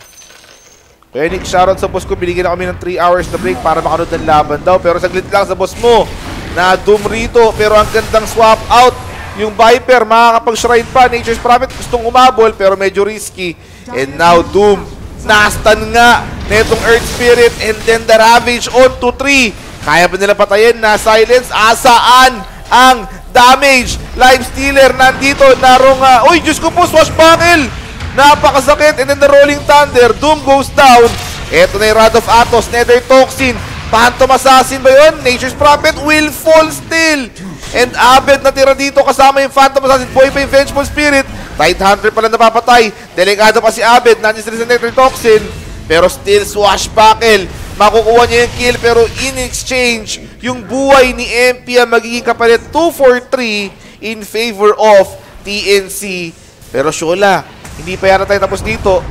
[SPEAKER 2] Kaya Nick, shoutout sa boss ko. Binigyan na kami ng 3 hours na break para makanood ng laban daw. Pero saglit lang sa boss mo. Na Doom rito. Pero ang gandang swap out. Yung Viper, makakapag-shrine pa. Nature's Prophet gustong umabol pero medyo risky. And now Doom. Nastan nga netong Earth Spirit and then the Ravage on to 3. Kaya pa nila patayin na silence. Asaan ang damage? Live Stealer nandito. Narong, uh, uy, Diyos ko po, swashbuckle! Napakasakit. And then the Rolling Thunder. Doom goes down. Eto na yung Rod of Atos. Nether Toxin. Phantom Assassin ba yun? Nature's Prophet will fall still. And Abed natira dito kasama yung Phantom Assassin. Boy pa yung Vengeful Spirit. Tide Hunter pala napapatay. Delikado pa si Abed. Nandiyan sila sa Nether Toxin. Pero still swashbuckle. Makukuha niya yung kill pero in exchange, yung buhay ni MP ang magiging kapalit 2 for 3 in favor of TNC. Pero Shola, hindi pa yata tayo tapos dito.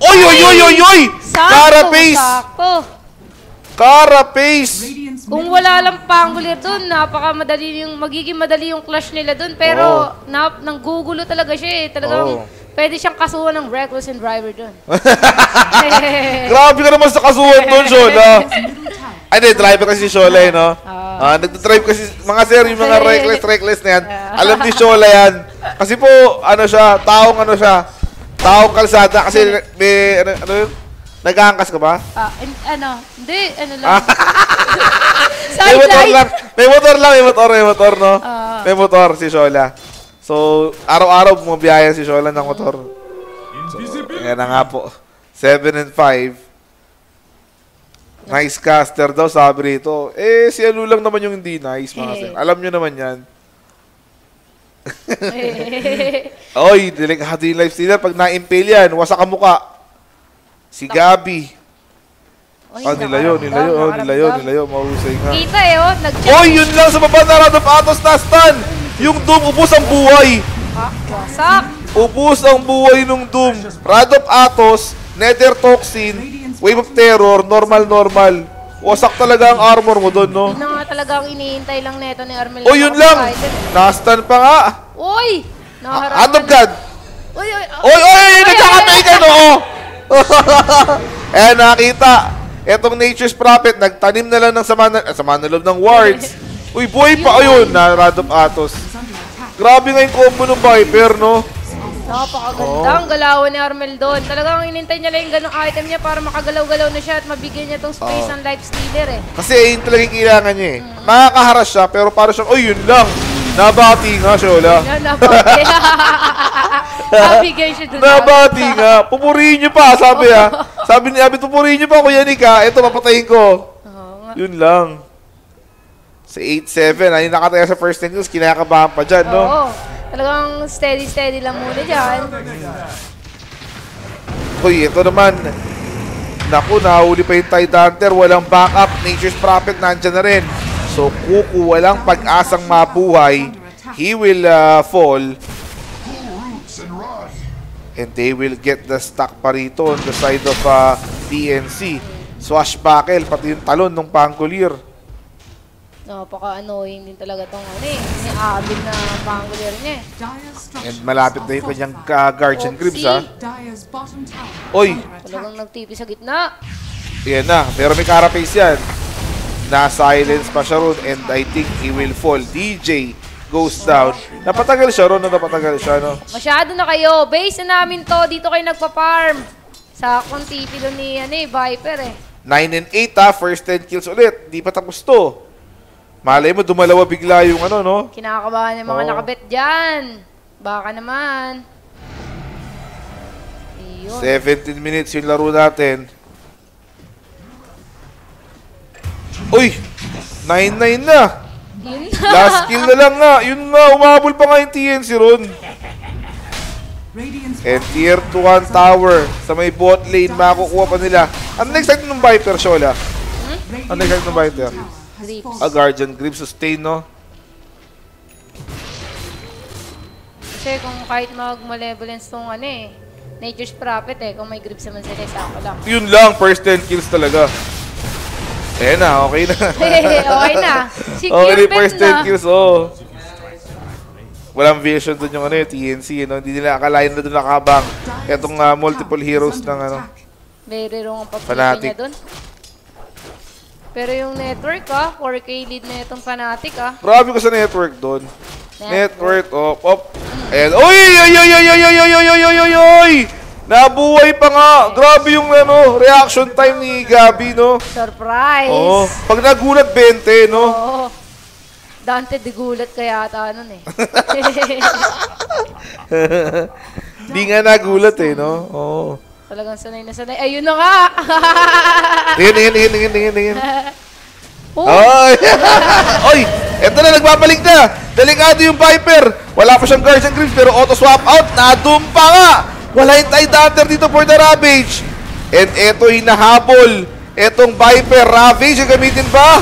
[SPEAKER 2] Oy, oy, oy, oy, oy! Carapace! Carapace!
[SPEAKER 3] Kung wala lang panggulir dun, napakamadali yung, magiging madali yung clash nila dun. Pero, na, nanggugulo talaga siya eh. Talagang,
[SPEAKER 2] Oo.
[SPEAKER 3] Pwede siyang kasuhan ng reckless and driver dun.
[SPEAKER 2] Grabe ka naman sa kasuhan doon, Shola. Ay, hindi, driver kasi si Shola eh, no?
[SPEAKER 3] Ah.
[SPEAKER 2] Ah, nagdadrive kasi, mga sir, yung mga reckless, reckless na yan,
[SPEAKER 3] Ah.
[SPEAKER 2] alam ni Shola yan. Kasi po, ano siya, taong ano siya, taong kalsada, kasi may, ano, ano yun? Nag-aangkas ka ba?
[SPEAKER 3] ah, in- ano, hindi, ano lang.
[SPEAKER 2] Ah. May motor lang, may motor lang, may motor, may motor, no?
[SPEAKER 3] Ah.
[SPEAKER 2] May motor si Shola. So, araw-araw bumabiyaya si Shola ng motor. So, yan na nga po. 7 and 5. Nice caster daw, sabi rito. Eh, si Alu lang naman yung hindi nice, mga
[SPEAKER 3] Eh.
[SPEAKER 2] sir. Alam nyo naman yan. Oy, delikado yung life stealer. Pag na-impale yan, wasak ang muka. Si Gabi.
[SPEAKER 3] Oy,
[SPEAKER 2] Ah, nila yun, nila yun, oh, nila yun, nila yun. Mahusay nga.
[SPEAKER 3] Kita eh, oh, nag
[SPEAKER 2] Oy, yun lang sa baba na Rod of Atos na stun! Yung Doom, ubus ang buhay!
[SPEAKER 3] Ah, wasak.
[SPEAKER 2] Ubus ang buhay ng Doom. Rod of Atos, Nether Toxin, Wave of Terror, normal, normal. Wasak talaga ang armor mo doon, no?
[SPEAKER 3] Yun na nga talaga ang iniintay lang neto ni Armel.
[SPEAKER 2] Oh, yun lang!
[SPEAKER 3] makapag-item.
[SPEAKER 2] Na-stun pa nga!
[SPEAKER 3] Uy! Nakaharangan.
[SPEAKER 2] Hand of God!
[SPEAKER 3] Uy, uy, oh.
[SPEAKER 2] Oy, oy, oy! Nagkakatay ka, no? eh, nakita. Etong Nature's Prophet, nagtanim na lang ng sama na, sama na loob ng wards. Uy, buhay pa ayun na Rod of Atos. Grabe nga yung combo ng Viper, no?
[SPEAKER 3] Napakaganda ang galawan ni Armel doon. Talagang inintay niya lang yung ganong item niya para makagalaw-galaw na siya at mabigyan niya tong space
[SPEAKER 2] Oo.
[SPEAKER 3] ng life stealer eh.
[SPEAKER 2] Kasi yun talaga yung kailangan niya eh. Makakaharas siya, pero para siyang, oh, yun lang. Nabati nga, Shola.
[SPEAKER 3] Yan, nabati. Nabigay siya doon.
[SPEAKER 2] Nabati nga. Pupurihin niyo pa, sabi ah. Sabi ni Abit, pupurihin niyo pa, Kuya Nika. Ito, papatayin ko. Yun lang. Sa 8-7, ay nakataya sa first 10 kills, kinakabahan pa dyan, no?
[SPEAKER 3] Oo. Talagang steady-steady lang muna dyan.
[SPEAKER 2] Hoy, ito naman. Naku, nahuli pa yung Tide Hunter. Walang backup. Nature's Prophet nandyan na rin. So, Kuku, walang pag-asang mabuhay. He will uh, fall. And they will get the stock pa rito on the side of uh, PNC. Swashbuckle, pati yung talon ng Pangolier.
[SPEAKER 3] Napaka-annoying din talaga tong ano eh. Ni Abel na pangulir niya eh.
[SPEAKER 2] And malapit na yung kanyang uh, guards and grips, ha?
[SPEAKER 1] Is
[SPEAKER 2] Oy!
[SPEAKER 3] Talagang nagtipi sa gitna.
[SPEAKER 2] Yan na, pero may carapace yan. Na-silence pa siya ron and I think he will fall. DJ goes down. Napatagal siya ron, no? napatagal siya, no?
[SPEAKER 3] Masyado na kayo. Base na namin to. Dito kayo nagpa-farm. Sa doon ni ano, eh, Viper eh.
[SPEAKER 2] 9 and 8 ha, first 10 kills ulit. Di pa tapos to. Malay mo, dumalawa bigla yung ano, no?
[SPEAKER 3] Kinakabahan yung mga
[SPEAKER 2] Oo.
[SPEAKER 3] nakabet dyan. Baka naman. Iyon.
[SPEAKER 2] 17 minutes yung laro natin. Uy! 9-9 na!
[SPEAKER 3] Yun
[SPEAKER 2] Last kill na lang nga. Yun nga, umabol pa nga yung TNC ron. And tier 2 1 tower sa may bot lane, makukuha pa nila. Ano next item ng Viper, Shola? Ano next item ng Viper?
[SPEAKER 3] Grips.
[SPEAKER 2] A Guardian Grip Sustain, no?
[SPEAKER 3] Kasi kung kahit mag-malevolence tong ano eh, Nature's Prophet eh, kung may grips naman sila, isa lang.
[SPEAKER 2] Yun lang, first 10 kills talaga. Eh na, okay na.
[SPEAKER 3] okay na. Secure
[SPEAKER 2] okay
[SPEAKER 3] bet
[SPEAKER 2] first
[SPEAKER 3] na.
[SPEAKER 2] 10 kills, oh. Walang vision dun yung ano, yung TNC, no? Hindi nila akalain na dun nakabang. Etong ah, multiple heroes ng ano.
[SPEAKER 3] Very wrong ang
[SPEAKER 2] Fanatic.
[SPEAKER 3] niya dun. Pero yung network ah, 4K lead na itong Fanatic ah.
[SPEAKER 2] Grabe ko sa network doon.
[SPEAKER 3] Network.
[SPEAKER 2] Network, op, op. Ayan. Uy! Uy! Uy! Uy! Uy! Uy! Uy! Uy! Uy! Uy! Nabuhay pa nga. Grabe yung ano, reaction time ni Gabi, no?
[SPEAKER 3] Surprise!
[SPEAKER 2] Oo. Pag nagulat, 20, no?
[SPEAKER 3] Oo. Dante, di gulat kaya ata nun eh.
[SPEAKER 2] Di nga nagulat eh, no? Oo.
[SPEAKER 3] Talagang sanay na sanay. Ayun na nga!
[SPEAKER 2] Tingin, tingin, tingin, tingin, tingin, tingin.
[SPEAKER 3] oh,
[SPEAKER 2] Oy! Oy! Eto na, nagbabalik na! Delikado yung Viper! Wala pa siyang Guardian Grips pero auto swap out! Nadumpa nga! Wala yung Tide Hunter dito for the Ravage! And eto hinahabol! Etong Viper, Ravage yung gamitin ba?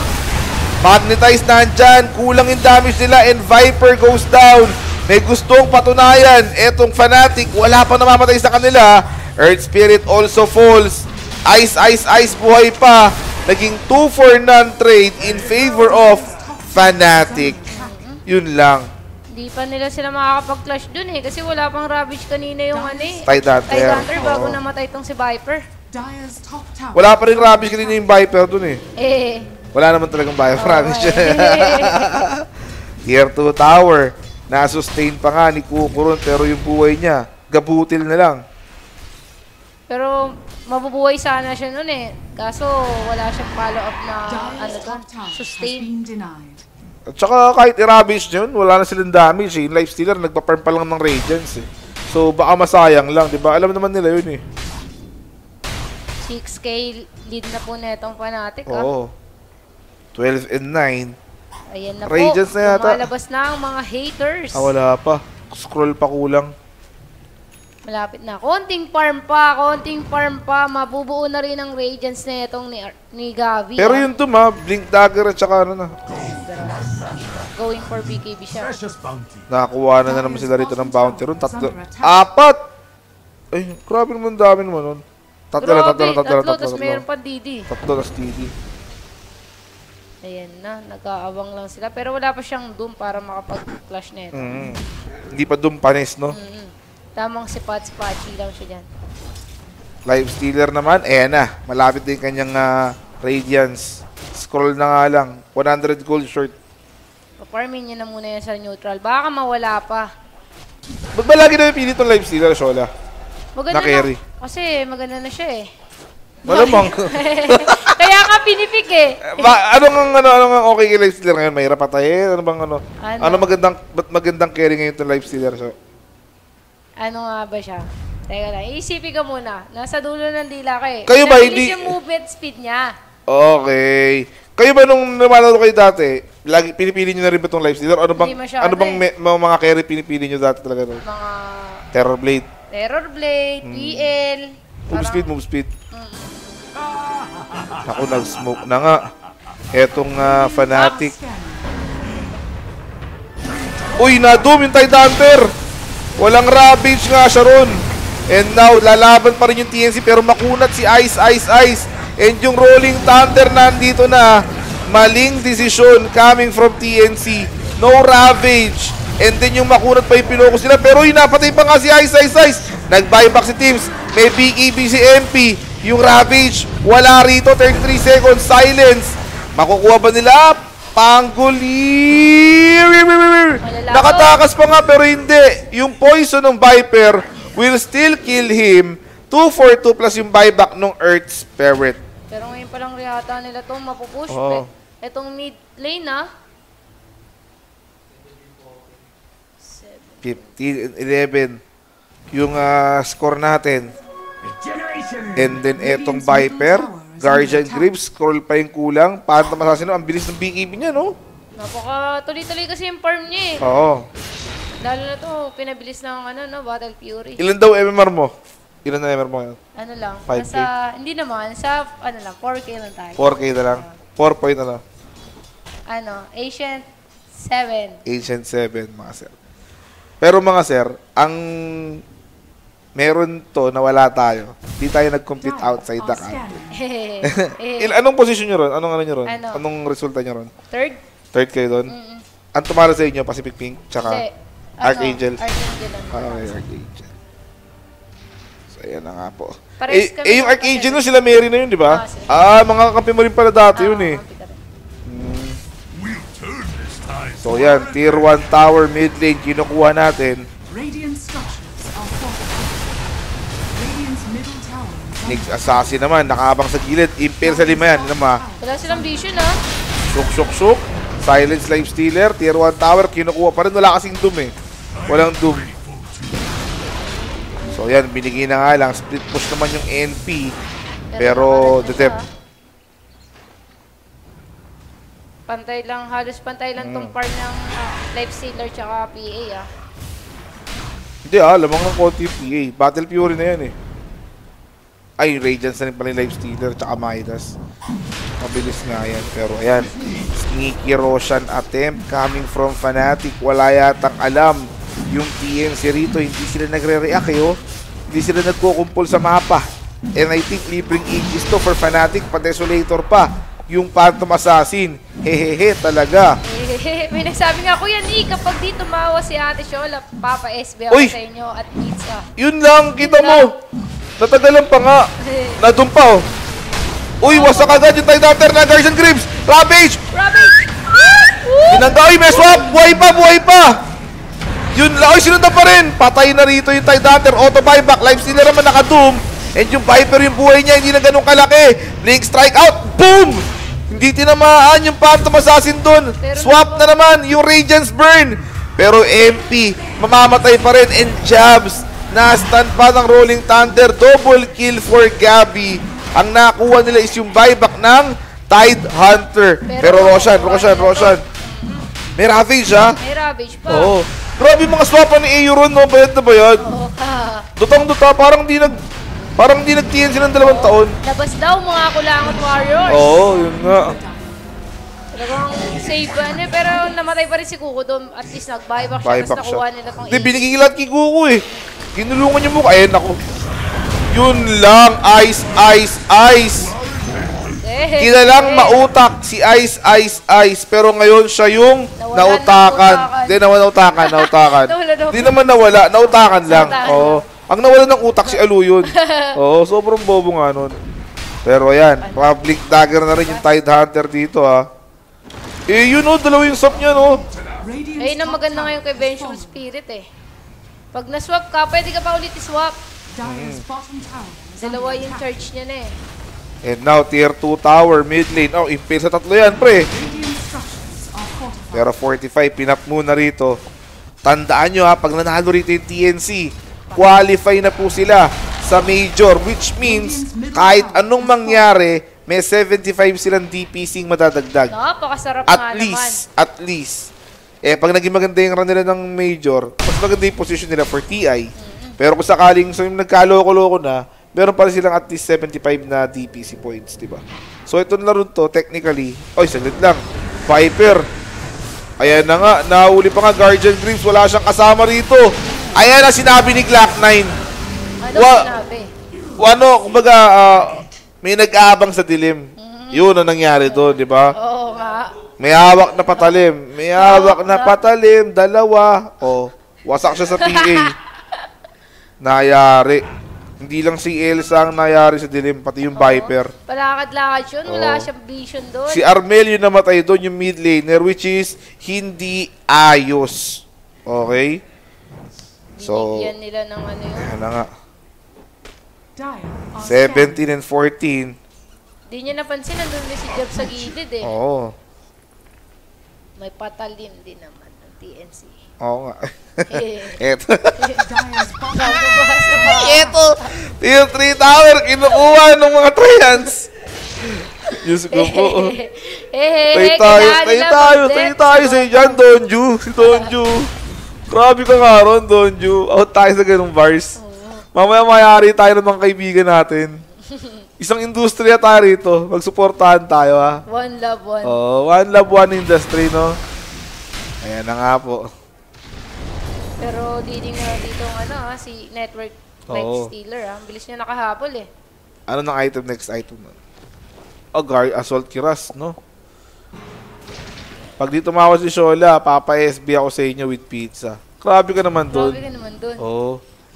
[SPEAKER 2] Magnetize nandyan, kulang yung damage nila and Viper goes down. May gustong patunayan. Etong Fnatic, wala pa namamatay sa kanila. Earth Spirit also falls. Ice, ice, ice, buhay pa. Naging 2 for none trade in favor of Fnatic. Yun lang.
[SPEAKER 3] Hindi pa nila sila makakapag-clash dun eh. Kasi wala pang Ravage kanina yung ano eh.
[SPEAKER 2] Tide Hunter.
[SPEAKER 3] Tide Hunter bago
[SPEAKER 2] Oo.
[SPEAKER 3] namatay tong si Viper.
[SPEAKER 2] Wala pa rin Ravage kanina yung Viper dun eh.
[SPEAKER 3] Eh.
[SPEAKER 2] Wala naman talagang Viper Ravage.
[SPEAKER 3] Okay.
[SPEAKER 2] Tier 2 tower. Na-sustain pa nga ni Kukurun pero yung buhay niya, gabutil na lang.
[SPEAKER 3] Pero mabubuhay sana siya nun eh. Kaso wala siyang follow-up na ano to, sustain.
[SPEAKER 2] At saka kahit i-ravage yun, wala na silang damage eh. Yung Life Stealer, nagpa-farm pa lang ng Radiance eh. So baka masayang lang, di ba? Alam naman nila yun eh.
[SPEAKER 3] 6k lead na po netong Fnatic ah.
[SPEAKER 2] Oo. 12 and 9.
[SPEAKER 3] Ayan na
[SPEAKER 2] Radiance
[SPEAKER 3] po.
[SPEAKER 2] na yata.
[SPEAKER 3] Lumalabas na ang mga haters.
[SPEAKER 2] Ah, wala pa. Scroll pa kulang.
[SPEAKER 3] Malapit na. Konting farm pa, konting farm pa. Mabubuo na rin ang Radiance na itong ni, ni Gavi.
[SPEAKER 2] Pero yun to ma, Blink Dagger at saka ano na.
[SPEAKER 3] Going for BKB siya.
[SPEAKER 2] Nakakuha na, na naman sila rito ng bounty ron. Tatlo. Apat! Ay, grabe naman dami naman nun. Tatlo na, tatlo na, tatlo na,
[SPEAKER 3] tatlo,
[SPEAKER 2] tatlo,
[SPEAKER 3] tapos
[SPEAKER 2] tatlo.
[SPEAKER 3] mayroon pa Didi.
[SPEAKER 2] Tatlo, tas TD.
[SPEAKER 3] Ayan na, nag-aabang lang sila. Pero wala pa siyang doom para makapag-clash na ito.
[SPEAKER 2] Mm. Hindi pa doon panis, no?
[SPEAKER 3] Mm. Tamang si Pats Pachi lang siya dyan.
[SPEAKER 2] Live Stealer naman, eh na. Malapit din kanyang ah, Radiance. Scroll na nga lang. 100 gold short.
[SPEAKER 3] Paparmin niya na muna yan sa neutral. Baka mawala pa.
[SPEAKER 2] Ba't ba lagi na pilit ng Live Stealer, Shola?
[SPEAKER 3] Maganda
[SPEAKER 2] Na carry.
[SPEAKER 3] Na, kasi maganda na siya eh.
[SPEAKER 2] Malamang.
[SPEAKER 3] Kaya nga pinipik eh.
[SPEAKER 2] ba, ano nga ano, ano nga okay kay Live Stealer ngayon? Mahirap patayin? Ano bang ano?
[SPEAKER 3] Ano?
[SPEAKER 2] Ano, magandang, magandang carry ngayon itong Live Stealer? So,
[SPEAKER 3] Ano nga ba siya? Teka lang, iisipin ka muna. Nasa dulo ng dila ka eh.
[SPEAKER 2] Kayo ba,
[SPEAKER 3] Nabilis
[SPEAKER 2] hindi-
[SPEAKER 3] yung movement speed niya.
[SPEAKER 2] okay. Kayo ba nung namalaro kayo dati, lagi pinipili nyo na rin ba itong Live Stealer? Ano bang,
[SPEAKER 3] Hindi masyado
[SPEAKER 2] ano bang
[SPEAKER 3] eh.
[SPEAKER 2] me- mga, mga carry pinipili nyo dati talaga? No?
[SPEAKER 3] Mga
[SPEAKER 2] Terror Blade.
[SPEAKER 3] Terror Blade, PL.
[SPEAKER 2] Move
[SPEAKER 3] parang-
[SPEAKER 2] speed, move speed. Ako nag-smoke na nga. Etong ah, fanatic. Uy, na-doom yung Tide Hunter. Walang Ravage nga siya ron. And now, lalaban pa rin yung TNC pero makunat si Ice, Ice, Ice. And yung Rolling Thunder nandito na. Maling desisyon coming from TNC. No Ravage. And then yung makunat pa yung pinukus nila. Pero yung pa nga si Ice, Ice, Ice. Nag-buyback si Teams. May BKB si MP. Yung Ravage, wala rito. 33 seconds. Silence. Makukuha ba nila?
[SPEAKER 3] Malalaman.
[SPEAKER 2] Nakatakas pa nga pero hindi. Yung poison ng Viper will still kill him. 2 for 2 plus yung buyback ng Earth Spirit.
[SPEAKER 3] Pero ngayon pa lang yata nila itong mapupush.
[SPEAKER 2] Oo.
[SPEAKER 3] Eh. Itong mid lane ah.
[SPEAKER 2] 15 11 yung ah, score natin. And then etong Viper, Guardian
[SPEAKER 1] attack.
[SPEAKER 2] Grips, scroll pa yung kulang. Phantom Assassin, ang bilis ng BKB niya, no?
[SPEAKER 3] Napaka tuloy-tuloy kasi yung farm niya eh.
[SPEAKER 2] Oo.
[SPEAKER 3] Lalo na to, pinabilis ng ano, no, Battle Fury.
[SPEAKER 2] Ilan daw MMR mo? Ilan na MMR mo ngayon?
[SPEAKER 3] Ano lang,
[SPEAKER 2] 5K?
[SPEAKER 3] nasa, hindi naman, sa, ano lang, 4K lang tayo.
[SPEAKER 2] 4K na lang. 4 point na lang.
[SPEAKER 3] Ano, Ancient 7.
[SPEAKER 2] Ancient 7, mga sir. Pero mga sir, ang meron to na wala tayo. Di tayo nag-compete outside the country.
[SPEAKER 3] eh,
[SPEAKER 2] Il anong position nyo ron? Anong ano nyo ron?
[SPEAKER 3] Ano?
[SPEAKER 2] Anong resulta nyo ron?
[SPEAKER 3] third?
[SPEAKER 2] Third kayo doon?
[SPEAKER 3] Mm-mm.
[SPEAKER 2] Ang tumalo sa inyo, Pacific Pink, tsaka
[SPEAKER 3] Hindi.
[SPEAKER 2] Archangel.
[SPEAKER 3] Ano, Archangel.
[SPEAKER 2] Ah, okay, Archangel. So, ayan na nga po.
[SPEAKER 3] Parehas
[SPEAKER 2] Eh, eh, yung
[SPEAKER 3] ng
[SPEAKER 2] Archangel nun, sila Mary na yun, di ba?
[SPEAKER 3] Ah, sila.
[SPEAKER 2] Ah, mga kakampi mo rin pala dati
[SPEAKER 3] Ah,
[SPEAKER 2] yun eh.
[SPEAKER 3] rin.
[SPEAKER 2] So, yan. Tier 1 tower, mid lane, kinukuha natin.
[SPEAKER 1] Radiant structures
[SPEAKER 2] Nix Assassin naman, nakaabang sa gilid. Impale sa lima yan. Ano ma?
[SPEAKER 3] Wala silang vision ah.
[SPEAKER 2] Shuk, shuk, shuk. Silence Life Stealer. Tier 1 tower, kinukuha pa rin. Wala kasing doom eh. Walang doom. So yan, binigay na nga lang. Split push naman yung NP. Pero,
[SPEAKER 3] na
[SPEAKER 2] detep.
[SPEAKER 3] ah. Pantay lang, halos pantay lang
[SPEAKER 2] Mm.
[SPEAKER 3] tong farm ng ah, Life Stealer tsaka PA ah.
[SPEAKER 2] Hindi ah, lamang ng konti PA. Battle Fury na yan eh. Ay, Radiance na rin pala yung Life Stealer tsaka Midas. Mabilis nga yan. Pero ayan, sneaky Roshan attempt coming from Fnatic. Wala yatang alam yung TNC rito. Hindi sila nagre-react eh oh. Hindi sila nagkukumpol sa mapa. And I think libreng aegis to for Fnatic. Pa-desolator pa. Yung Phantom Assassin. Hehehe talaga.
[SPEAKER 3] Eh, may nagsabi nga, Kuya Nick, kapag di tumawa si Ate Shola, Papa SB ako
[SPEAKER 2] Uy!
[SPEAKER 3] sa inyo at pizza.
[SPEAKER 2] Yun lang, kita
[SPEAKER 3] Yun
[SPEAKER 2] mo. Natagalan pa nga. Nadun pa oh. Uy, wasak agad yung Tidater na Guardian Grips. Ravage!
[SPEAKER 3] Ravage!
[SPEAKER 2] Tinangga, uy, may swap! Buhay pa, buhay pa! Yun lang, uy, sinundan pa rin. Patay na rito yung Tidater. Auto buyback. Life stealer naman naka-doom. And yung Viper, yung buhay niya, hindi na ganun kalaki. Blink strike out. Boom! Hindi tinamaan yung Phantom Assassin dun. Swap na naman yung Radiance Burn. Pero MP, mamamatay pa rin. And jabs. Na-stun pa ng Rolling Thunder. Double kill for Gabby. Ang nakuha nila is yung buyback ng Tide Hunter. Pero,
[SPEAKER 3] Pero
[SPEAKER 2] Roshan,
[SPEAKER 3] nakuha
[SPEAKER 2] Roshan. Roshan. May Ravage ha?
[SPEAKER 3] May Ravage pa.
[SPEAKER 2] Oo. Grabe mga swapan ni Euron, no? Bayad na bayad.
[SPEAKER 3] Oo ka.
[SPEAKER 2] Dutang-duta, parang di nag... Parang di nag-TNC ng dalawang taon.
[SPEAKER 3] Labas daw mga kulangot warriors.
[SPEAKER 2] Oo, yun nga.
[SPEAKER 3] Talagang save ano eh, pero namatay pa rin si Kuko doon. At least nag-buyback siya.
[SPEAKER 2] Buyback
[SPEAKER 3] Tapos nakuha
[SPEAKER 2] siya.
[SPEAKER 3] nila tong
[SPEAKER 2] Hindi,
[SPEAKER 3] ace.
[SPEAKER 2] binigay lahat kay Kuko eh. Kinulungan niya mukha. Ayun ako. Yun lang, Ice, Ice, Ice.
[SPEAKER 3] Eh,
[SPEAKER 2] Kilalang
[SPEAKER 3] eh.
[SPEAKER 2] mautak si Ice, Ice, Ice. Pero ngayon siya yung
[SPEAKER 3] Nawalan
[SPEAKER 2] nautakan. Hindi naman nautakan, nautakan.
[SPEAKER 3] Nawala.
[SPEAKER 2] Hindi naman nawala, nautakan lang. Oo. Ang nawala ng utak si Alu yun. Oo, sobrang bobo nga nun. Pero ayan, public dagger na rin yung Tide Hunter dito ha. Eh yun oh, dalawa yung sub niya no.
[SPEAKER 1] Radiant's
[SPEAKER 3] Ayun ang maganda ngayon kay Vengeful. Spirit eh. Pag na-swap ka, pwede ka pa ulit i-swap.
[SPEAKER 1] Is
[SPEAKER 3] Dalawa yung charge niya na eh.
[SPEAKER 2] And now, tier 2 tower, mid lane. Oh, impale sa tatlo yan, pre. Pero 45, pinap muna rito. Tandaan nyo ha, pag nanalo rito yung TNC, qualify na po sila sa major. Which means, kahit anong mangyari, may 75 silang DPC madadagdag.
[SPEAKER 3] Napakasarap
[SPEAKER 2] At
[SPEAKER 3] nga
[SPEAKER 2] least, at least. Eh, pag naging maganda yung run nila ng major, mas maganda yung position nila for TI. Pero kung sakaling so yung nagkaloko-loko na, meron pa rin silang at least 75 na DPC points, di ba? So, ito na rin to, technically. Oy, saglit lang. Viper. Ayan na nga, nahuli pa nga Guardian Grips, wala siyang kasama rito. Ayan na sinabi ni Glock 9.
[SPEAKER 3] naman. Ano
[SPEAKER 2] Wa-
[SPEAKER 3] sinabi?
[SPEAKER 2] Ano, kumbaga, ah, may nag-aabang sa dilim. Yun ang nangyari doon, di ba?
[SPEAKER 3] Oo nga.
[SPEAKER 2] May hawak na patalim. May hawak na patalim. Dalawa. O, wasak siya sa PA. Nayari. Hindi lang si Elsa ang nayari sa dilim, pati yung Viper.
[SPEAKER 3] Palakad-lakad yun. Wala
[SPEAKER 2] Oo.
[SPEAKER 3] siyang vision doon.
[SPEAKER 2] Si Armel yung namatay doon, yung mid laner, which is hindi ayos. Okay? So,
[SPEAKER 3] Binigyan nila ng ano yun.
[SPEAKER 2] ayan na nga.
[SPEAKER 1] Dire are scanning.
[SPEAKER 2] 17 and 14.
[SPEAKER 3] Hindi niya napansin, nandun na si Jeb sa gilid eh.
[SPEAKER 2] Oo.
[SPEAKER 3] May patalim din naman ng TNC.
[SPEAKER 2] Oo nga.
[SPEAKER 3] Eh.
[SPEAKER 2] Eto.
[SPEAKER 1] Dyer's bottom
[SPEAKER 3] Bago
[SPEAKER 1] tower
[SPEAKER 3] ba sa mga...
[SPEAKER 2] Ito, tier 3 tower, kinukuha ng mga Trojans. Diyos ko po.
[SPEAKER 3] eh,
[SPEAKER 2] Tayo
[SPEAKER 3] eh,
[SPEAKER 2] tayo,
[SPEAKER 3] kailangan
[SPEAKER 2] tayo sa dyan, Donju. Si Donju. Grabe ka nga ron, Donju. Out tayo sa ganung bars. Mamaya mayari tayo ng mga kaibigan natin. Isang industriya tayo rito. Magsuportahan tayo, ha.
[SPEAKER 3] One love, one.
[SPEAKER 2] Oh, one love, one industry, no? Ayan na nga po.
[SPEAKER 3] Pero leading na dito ang ano ha, si Network
[SPEAKER 2] Oo.
[SPEAKER 3] Stealer ha. Ang bilis niya nakahabol eh.
[SPEAKER 2] Ano ng item, next item? Oh, guard, assault kiras, no? Pag di tumawa si Shola, papa-SB ako sa inyo with pizza. Grabe ka naman
[SPEAKER 3] Grabe
[SPEAKER 2] doon.
[SPEAKER 3] ka naman dun.
[SPEAKER 2] Oo.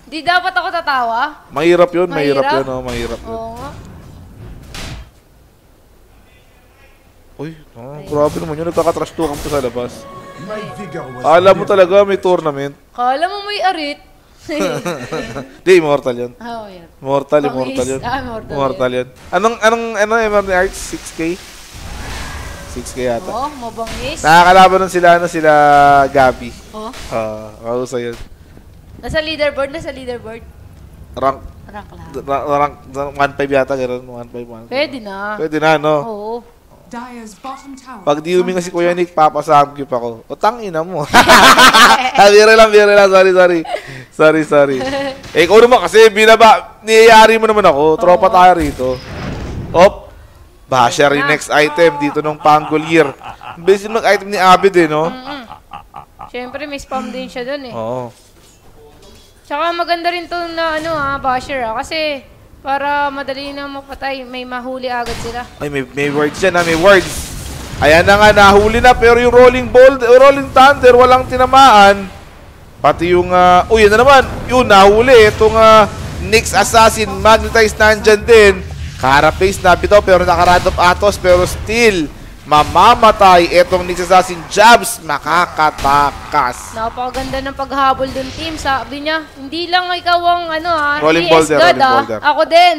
[SPEAKER 3] Di dapat ako tatawa.
[SPEAKER 2] Mahirap yun, mahirap,
[SPEAKER 3] Mahirap?
[SPEAKER 2] yun, oh, mahirap yun.
[SPEAKER 3] Oo nga.
[SPEAKER 2] Uy, oh, grabe naman yun, nagkakatrash talk pa sa labas. Alam mo talaga may tournament.
[SPEAKER 3] Kala mo may arit.
[SPEAKER 2] Di, immortal yun.
[SPEAKER 3] Ah, oh, yan.
[SPEAKER 2] Mortal, immortal yun.
[SPEAKER 3] ah, immortal
[SPEAKER 2] Immortal yun. Anong, anong, ano, MRN Arts? 6K? 6K yata.
[SPEAKER 3] Oh, mabangis.
[SPEAKER 2] Nakakalaban nun sila, ano, sila Gabi.
[SPEAKER 3] Oh,
[SPEAKER 2] Ah, kausa yun.
[SPEAKER 3] Nasa leaderboard, nasa leaderboard.
[SPEAKER 2] Rank,
[SPEAKER 3] Rank lang.
[SPEAKER 2] ra- rank, 1.5 yata, gano'n, 1.5, 1.5.
[SPEAKER 3] Pwede na.
[SPEAKER 2] Pwede na, no?
[SPEAKER 3] Oo.
[SPEAKER 1] Dyer's bottom tower.
[SPEAKER 2] Pag di huminga si Kuya. Nick, papasamgyup ako. O, tangina mo. Ah, biro lang, biro lang. Sorry, sorry. Sorry, sorry. Eh, ikaw naman kasi, binaba, niyayari mo naman ako. Tropa tayo rito. Op. Basher yung next item dito nung Pangolier. Yung mag-item ni Abid eh, no?
[SPEAKER 3] Siyempre, may spam din siya dun eh.
[SPEAKER 2] Oo.
[SPEAKER 3] Tsaka maganda rin to na ano ha, basher ha. Kasi para madali na mapatay, may mahuli agad sila.
[SPEAKER 2] Ay, may, may words yan ha, may words. Ayan na nga, nahuli na. Pero yung Rolling Bold, Rolling Thunder, walang tinamaan. Pati yung, uh, uy, yun na naman. Yun, nahuli. Itong uh, Nyx Assassin, Magnetize nandyan din. Carapace na bitaw, pero nakarad of Atos. Pero still, mamamatay. Itong Nyx Assassin Jabs, makakatakas.
[SPEAKER 3] Napakaganda ng paghabol dun team. Sabi niya, hindi lang ikaw ang ano ha,
[SPEAKER 2] Rolling
[SPEAKER 3] PS
[SPEAKER 2] boulder,
[SPEAKER 3] God
[SPEAKER 2] rolling
[SPEAKER 3] ha.
[SPEAKER 2] boulder.
[SPEAKER 3] Ako din.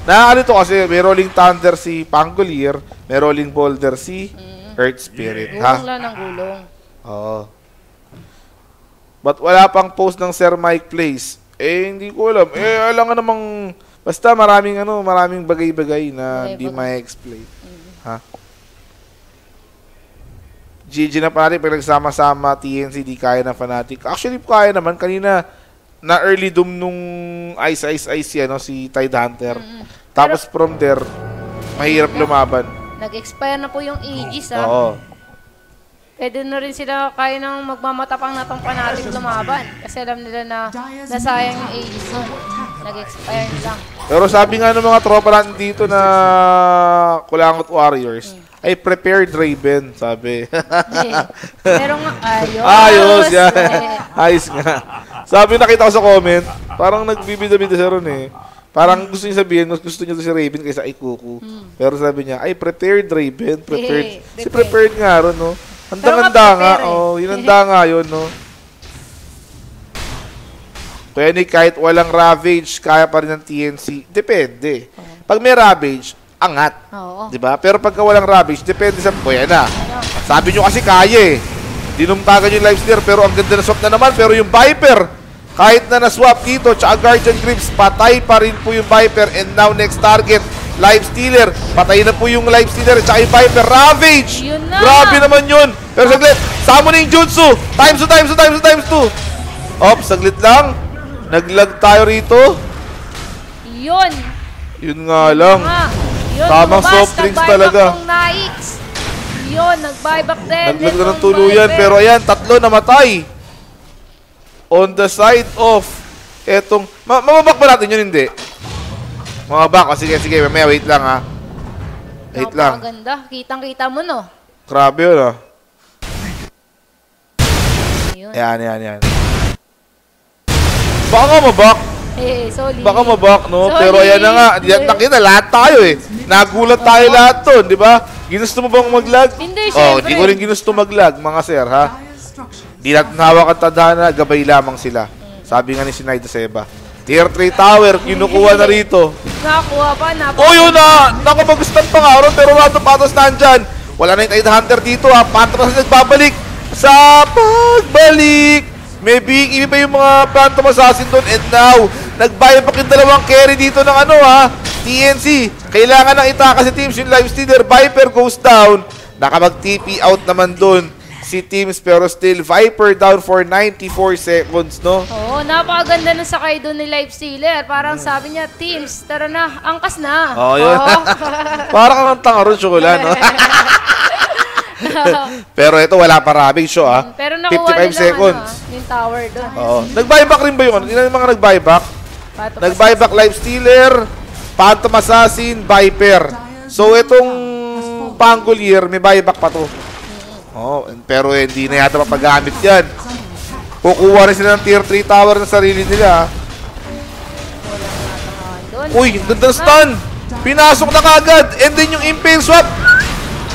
[SPEAKER 2] Nakakali to kasi may Rolling Thunder si Pangolier, may Rolling Boulder si Earth Spirit. Ha?
[SPEAKER 3] Gulong lang ng gulong.
[SPEAKER 2] Oo. But wala pang post ng Sir Mike Place. Eh, hindi ko alam. Eh, alam nga namang, basta maraming ano, maraming bagay-bagay na hindi ma-explain. Ha? GG na pare, pag nagsama-sama TNC, di kaya ng Fnatic. Actually, kaya naman. Kanina, na early doom nung Ice Ice Ice yan, no, si Tide Hunter. Tapos from there, mahirap lumaban.
[SPEAKER 3] Nag-expire na po yung Aegis ha.
[SPEAKER 2] Oo.
[SPEAKER 3] Pwede na rin sila kaya nang magmamatapang na tong panatig lumaban. Kasi alam nila na nasayang yung Aegis nun. Nag-expire na lang.
[SPEAKER 2] Pero sabi nga ng mga tropa natin dito na Kulangot Warriors, ay prepared Raven, sabi.
[SPEAKER 3] Pero nga, ayos.
[SPEAKER 2] Ayos, yan.
[SPEAKER 3] Eh,
[SPEAKER 2] Ayos nga. Sabi nakita ko sa comment, parang nagbibida-bida siya ron eh. Parang gusto niya sabihin, mas gusto niya to si Raven kaysa Ikuku. Pero sabi niya, ay prepared Raven, prepared.
[SPEAKER 3] Eh,
[SPEAKER 2] Si
[SPEAKER 3] prepared.
[SPEAKER 2] nga ron, no? Handang-handa
[SPEAKER 3] Pero
[SPEAKER 2] nga,
[SPEAKER 3] eh.
[SPEAKER 2] oh, hinanda nga yun, no? Pwede kahit walang Ravage, kaya pa rin ng TNC. Depende. Pag may Ravage, angat.
[SPEAKER 3] Oo.
[SPEAKER 2] Di ba? Pero pagka walang Ravage, depende sa buhay na. Sabi nyo kasi kaya eh. Dinumtagan yung live steer, pero ang ganda na swap na naman. Pero yung Viper, kahit na na-swap dito, tsaka Guardian Grips, patay pa rin po yung Viper. And now, next target, Live Stealer. Patay na po yung Live Stealer, tsaka yung Viper. Ravage!
[SPEAKER 3] Yun na!
[SPEAKER 2] Grabe naman yun! Pero saglit, summoning Jutsu! Times 2, times 2, times 2, times 2! Op, saglit lang. Naglag tayo rito.
[SPEAKER 3] Yun.
[SPEAKER 2] Yun nga lang.
[SPEAKER 3] Nga. Yun,
[SPEAKER 2] Tamang soft drinks talaga.
[SPEAKER 3] Yun, nag-buyback din.
[SPEAKER 2] Naglag na ng tuluyan, pero ayan, tatlo namatay. On the side of etong... Ma mababak ba natin yun? Hindi. Mababak. O sige, sige. Mamaya, wait lang ha. Wait lang.
[SPEAKER 3] Napakaganda. Kitang-kita mo, no?
[SPEAKER 2] Grabe yun ah.
[SPEAKER 3] Yun.
[SPEAKER 2] Ayan, ayan, ayan. Baka nga mabak.
[SPEAKER 3] Eh, solid.
[SPEAKER 2] Baka mabak, no?
[SPEAKER 3] Solid.
[SPEAKER 2] Pero ayan na nga. Diyan nakita, lahat tayo eh. Nagulat tayo lahat to, di ba? Ginusto mo bang maglag?
[SPEAKER 3] Hindi,
[SPEAKER 2] Oh,
[SPEAKER 3] syempre.
[SPEAKER 2] di ko rin ginusto maglag, mga sir, ha? Di natin hawak ang tadhana, gabay lamang sila. Sabi nga ni Sinay Seba. Tier 3 tower, kinukuha na rito.
[SPEAKER 3] Nakakuha pa, napaka-
[SPEAKER 2] Oh, yun na! Nakapag-stand pa nga pero Rato Patos nandyan. Wala na yung Tide Hunter dito ha. Patras na nagbabalik sa pagbalik. May big pa yung mga Phantom Assassin doon. And now, nagbayad pa yung dalawang carry dito ng ano ha. TNC, kailangan nang itaka si Teams yung live stealer. Viper goes down. Nakapag-TP out naman dun si Teams pero still Viper down for 94 seconds, no?
[SPEAKER 3] Oo, napakaganda ng sakay doon ni Life Stealer. Parang sabi niya, teams, tara na, angkas na.
[SPEAKER 2] Oo, yun.
[SPEAKER 3] Oo.
[SPEAKER 2] Para kang tanga ron, Chocola, no? pero ito, wala pa ravage show, ah.
[SPEAKER 3] Pero nakuha
[SPEAKER 2] 55
[SPEAKER 3] nilang
[SPEAKER 2] seconds.
[SPEAKER 3] Ano, ah, yung tower doon.
[SPEAKER 2] Oo. Nag-buyback rin ba ano? Ilan yung mga nag-buyback? Nag-buyback Live Stealer, Phantom Assassin, Viper. So, itong Pangolier, may buyback pa to. Oh, pero eh, hindi na yata mapagamit yan. Kukuha rin sila ng tier 3 tower ng sarili nila. ah. Uy, ganda stun! Pinasok na kagad! And then yung impale swap!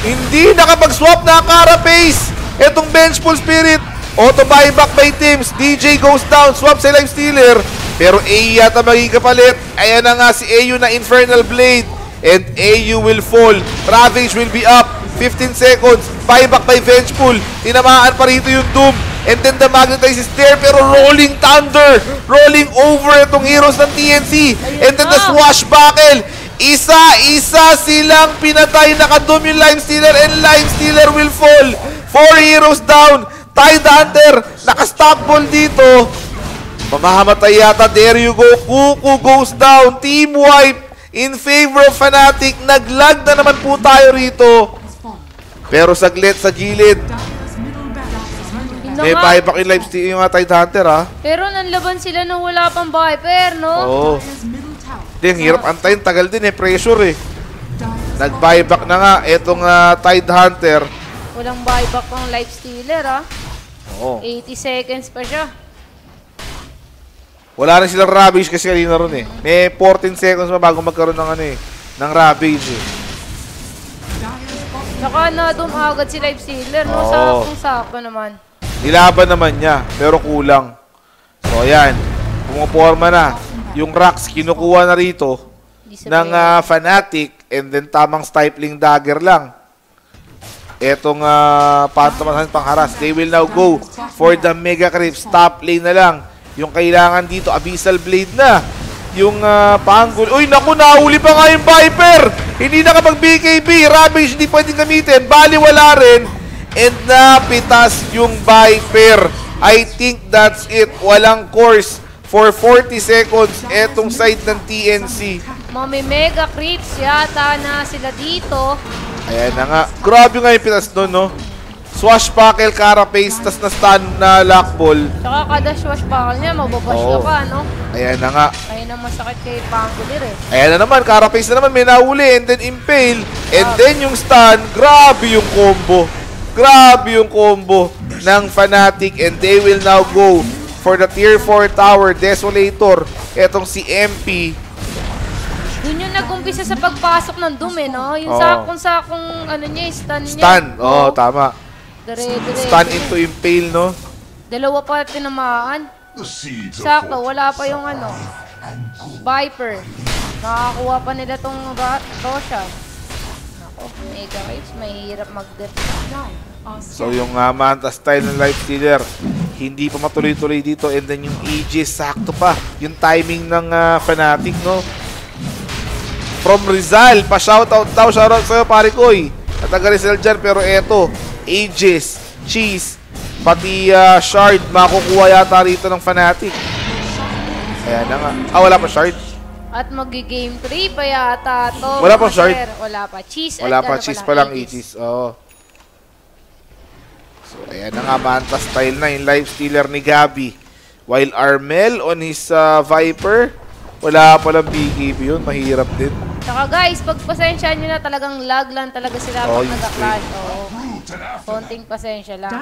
[SPEAKER 2] Hindi nakapag-swap na Carapace! Etong bench full spirit! Auto buyback by teams. DJ goes down. Swap sa life stealer. Pero A yata magiging kapalit. Ayan na nga si AU na Infernal Blade. And AU will fall. Ravage will be up. 15 seconds. Buyback by Vengeful. Tinamaan pa rito yung Doom. And then the Magnetize is there. Pero Rolling Thunder. Rolling over itong heroes ng TNC. And then the swashbuckle. Isa-isa silang pinatay. Nakadoom yung Lime Stealer. And Lime Stealer will fall. Four heroes down. Tide Hunter. Naka-stop ball dito. Mamahamatay yata. There you go. Kuku goes down. Team wipe in favor of Fnatic. Naglag na naman po tayo rito. Pero saglit sa gilid. May buyback in live steal yung mga Tide Hunter ha.
[SPEAKER 3] Pero nanlaban sila nung wala pang Viper, no?
[SPEAKER 2] Oo. Hindi, ang hirap antayin. Tagal din eh. Pressure eh. Nag-buyback na nga itong ah, Tide Hunter.
[SPEAKER 3] Walang buyback pang Life Stealer, ah.
[SPEAKER 2] Oo.
[SPEAKER 3] 80 seconds pa siya.
[SPEAKER 2] Wala rin silang Ravage kasi kanina ron eh. May 14 seconds pa bago magkaroon ng ano eh. Ng Ravage eh.
[SPEAKER 3] Saka na doon agad si Life Stealer, no?
[SPEAKER 2] Oo.
[SPEAKER 3] Sakong-sakto naman.
[SPEAKER 2] Nilaban naman niya, pero kulang. So, ayan. Pumuporma na. Yung rocks, kinukuha na rito ng ah, Fnatic and then tamang stifling dagger lang. Etong uh, pantamasan pangharas. They will now go for the Mega Creep. Stop lane na lang. Yung kailangan dito, Abyssal Blade na. Yung uh, Panggol. Uy, naku, nahuli pa nga yung Viper! Hindi nakapag BKB. Ravage hindi pwedeng gamitin. Bali, wala rin. And napitas yung Viper. I think that's it. Walang course for 40 seconds etong side ng TNC.
[SPEAKER 3] Mami mega creeps yata na sila dito.
[SPEAKER 2] Ayan na nga. Grabe nga yung pitas doon, no? Swashbuckle, carapace, tas na stun na lockball.
[SPEAKER 3] Saka kada swashbuckle niya, mababash ka pa, no?
[SPEAKER 2] Ayan na nga.
[SPEAKER 3] Ayun ang masakit kay Pangulir, eh.
[SPEAKER 2] Ayan na naman, carapace na naman, may nahuli, and then impale, and then yung stun, grabe yung combo. Grabe yung combo ng Fnatic, and they will now go for the tier 4 tower, Desolator. Etong si MP,
[SPEAKER 3] Yun yung nag-umpisa sa pagpasok ng Doom, eh, no? Yung
[SPEAKER 2] Oo.
[SPEAKER 3] sakong-sakong, ano niya, stun niya.
[SPEAKER 2] stun. Oo, oh, tama.
[SPEAKER 3] Dire-dire.
[SPEAKER 2] Stun into impale, no?
[SPEAKER 3] Dalawa pa tinamaan. Sakto, wala pa yung ano. Viper. Nakakuha pa nila tong Ra- Roshan. Nako, Mega Waves, mahirap mag-def.
[SPEAKER 1] Dire are
[SPEAKER 2] So yung uh, Manta style ng Life Stealer, hindi pa matuloy-tuloy dito and then yung Aegis, sakto pa. Yung timing ng uh, Fnatic, no? From Rizal, pa-shoutout daw, shoutout sa'yo pare koy. At taga Rizal dyan, pero eto, Aegis, Cheese, pati uh, Shard, makukuha yata rito ng Fnatic. Ayan na nga. Ah, wala pa Shard?
[SPEAKER 3] At magi-game 3 pa yata to.
[SPEAKER 2] Wala pang shard?
[SPEAKER 3] Wala pa. Cheese.
[SPEAKER 2] Wala pa,
[SPEAKER 3] ano
[SPEAKER 2] cheese pa lang,
[SPEAKER 3] Aegis.
[SPEAKER 2] Oo. So, ayan na nga, Manta style na yung live stealer ni Gabi. While Armel on his uh, Viper, wala palang BKB yun. Mahirap din.
[SPEAKER 3] Saka guys, pagpasensya nyo na talagang lag lang talaga sila
[SPEAKER 2] Oh,
[SPEAKER 3] pag nag-clash. Oo. Konting pasensya lang.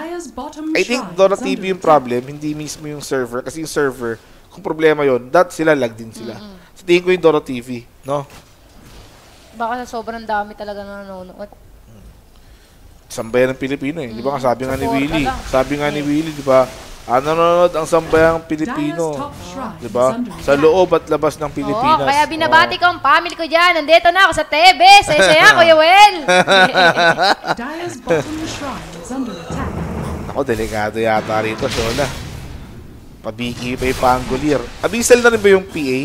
[SPEAKER 2] I think Dota TV yung problem, hindi mismo yung server. Kasi yung server, kung problema yon that sila lag din sila. Sa tingin ko yung Dota TV, no?
[SPEAKER 3] Baka sa sobrang dami talaga na nanonood.
[SPEAKER 2] Sambayan ng Pilipino eh. Di ba nga sabi nga ni Willie? Sabi nga ni Willie, di ba? Ah, nanonood ang sambayang Pilipino. Di ba? Sa loob at labas ng
[SPEAKER 3] Oo,
[SPEAKER 2] Pilipinas.
[SPEAKER 3] kaya binabati
[SPEAKER 2] Oo.
[SPEAKER 3] ko ang family ko dyan. Nandito na ako sa TV. Saya-saya, Kuya Wel.
[SPEAKER 1] Dire's bottom shrine is under attack.
[SPEAKER 2] Ako, delikado yata rito, Shola. Pabiki pa yung Pangolier. Abyssal na rin ba yung PA?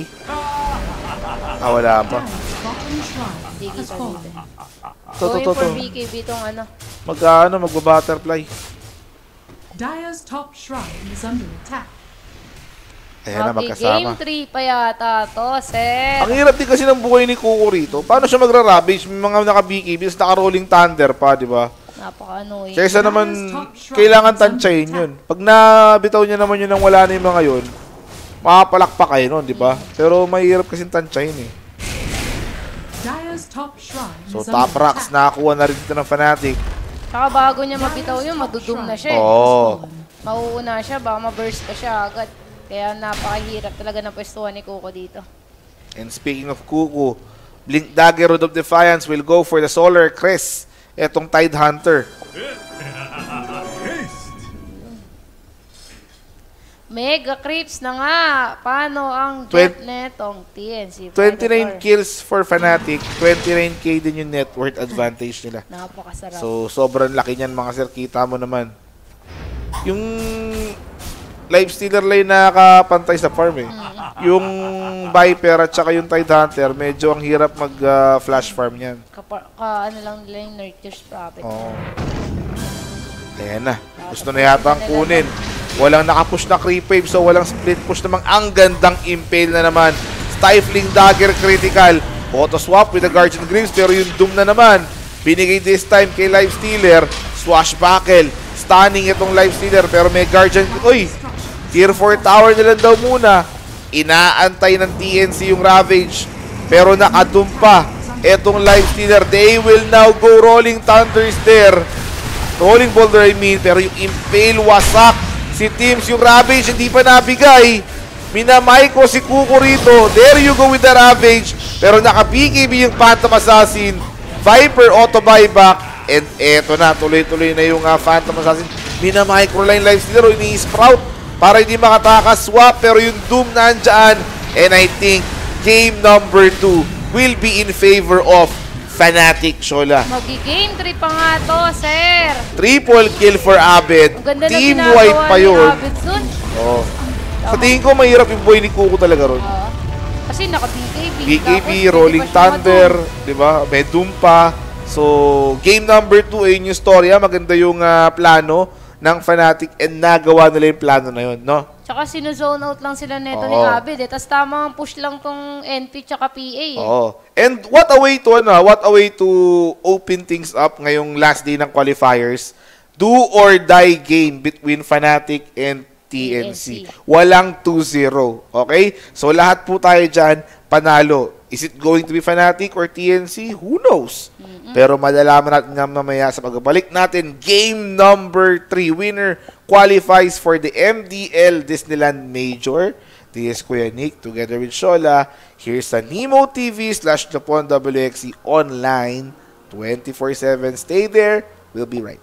[SPEAKER 2] Ah, wala pa.
[SPEAKER 1] Fallen.
[SPEAKER 3] dito.
[SPEAKER 2] To, to,
[SPEAKER 3] Going
[SPEAKER 2] to,
[SPEAKER 3] for
[SPEAKER 2] to.
[SPEAKER 3] BKB tong ano.
[SPEAKER 2] Mag, ano, magba-butterfly.
[SPEAKER 1] Dire's top shrine is under attack.
[SPEAKER 2] Ayan na, magkasama.
[SPEAKER 3] 3 pa yata to, sir.
[SPEAKER 2] Ang hirap din kasi ng buhay ni Kuko rito. Paano siya magra-ravage? May mga naka-BKB, naka-rolling thunder pa, di ba?
[SPEAKER 3] Napaka-annoying.
[SPEAKER 2] Kaysa naman, kailangan tansyahin yun. Pag nabitaw niya naman yun nang wala na yung mga yun, makapalakpak kayo nun, di ba? Pero mahirap kasi tansyahin eh. So, top
[SPEAKER 1] attack.
[SPEAKER 2] nakakuha na rin dito ng Fnatic.
[SPEAKER 3] Tsaka bago niya mabitaw yun, madudum na siya. eh.
[SPEAKER 2] Oo.
[SPEAKER 3] Mauuna siya, baka ma-burst pa siya agad. Kaya napakahirap talaga ng pwestuhan ni Kuko dito.
[SPEAKER 2] And speaking of Kuku, Blink Dagger Road of Defiance will go for the Solar Crest. Etong Tide Hunter.
[SPEAKER 3] Mega creeps na nga. Paano ang jet netong TNC
[SPEAKER 2] 29
[SPEAKER 3] Predator?
[SPEAKER 2] kills for Fnatic, 29k din yung net worth advantage nila.
[SPEAKER 3] Napakasarap.
[SPEAKER 2] So, sobrang laki niyan mga sir. Kita mo naman. Yung live stealer lane na nakapantay sa farm eh. Yung Viper at saka yung Tide Hunter, medyo ang hirap mag-flash farm yan.
[SPEAKER 3] Kapa- ka, ano lang nila yung Nurture's Profit.
[SPEAKER 2] Oo. Ayan na. Gusto na yata kunin. Walang nakapush na creep wave, so walang split push namang ang gandang impale na naman. Stifling dagger critical. Auto swap with the Guardian Greaves, pero yung Doom na naman. Binigay this time kay Life Stealer. Swashbuckle. Stunning itong Life Stealer, pero may Guardian... Uy! Tier 4 tower na lang daw muna. Inaantay ng TNC yung Ravage. Pero nakadum pa. Etong Life Stealer, they will now go Rolling Thunders there. Rolling Boulder, I mean, pero yung Impale wasak. Si Teams, yung Ravage, hindi pa nabigay. Minamay ko si Kuko rito. There you go with the Ravage. Pero naka-BKB yung Phantom Assassin. Viper auto buyback. And eto na, tuloy-tuloy na yung uh, Phantom Assassin. Mina-microline life stealer, ini-sprout para hindi makatakas. Swap, pero yung Doom nandyan. And I think game number 2 will be in favor of Fnatic Shola.
[SPEAKER 3] Magi-game 3 pa nga to, sir.
[SPEAKER 2] Triple kill for Abed. Team white pa yun. Oh. Sa tingin ko, mahirap yung boy ni Kuko talaga ron.
[SPEAKER 3] Oo. Kasi naka-BKB.
[SPEAKER 2] BKB, Rolling Thunder, di ba? May Doom pa. So, game number 2 ayun yung storya. Maganda yung ah, plano ng Fnatic and nagawa nila yung plano na yun, no?
[SPEAKER 3] Tsaka sinuzone out lang sila neto ni
[SPEAKER 2] Oo.
[SPEAKER 3] Abed eh. Tapos tamang push lang tong NP tsaka PA eh.
[SPEAKER 2] Oo. And what a way to ano, ah, what a way to open things up ngayong last day ng qualifiers. Do or die game between Fnatic and TNC.
[SPEAKER 3] TNC.
[SPEAKER 2] Walang 2-0. Okay? So lahat po tayo dyan, panalo. Is it going to be Fnatic or TNC? Who knows? Pero malalaman natin nga mamaya sa pagbabalik natin. Game number 3. Winner qualifies for the MDL Disneyland Major. This is Kuya Nick together with Shola. Here's sa Nemo TV slash Japon WXC online 24-7. Stay there. We'll be right.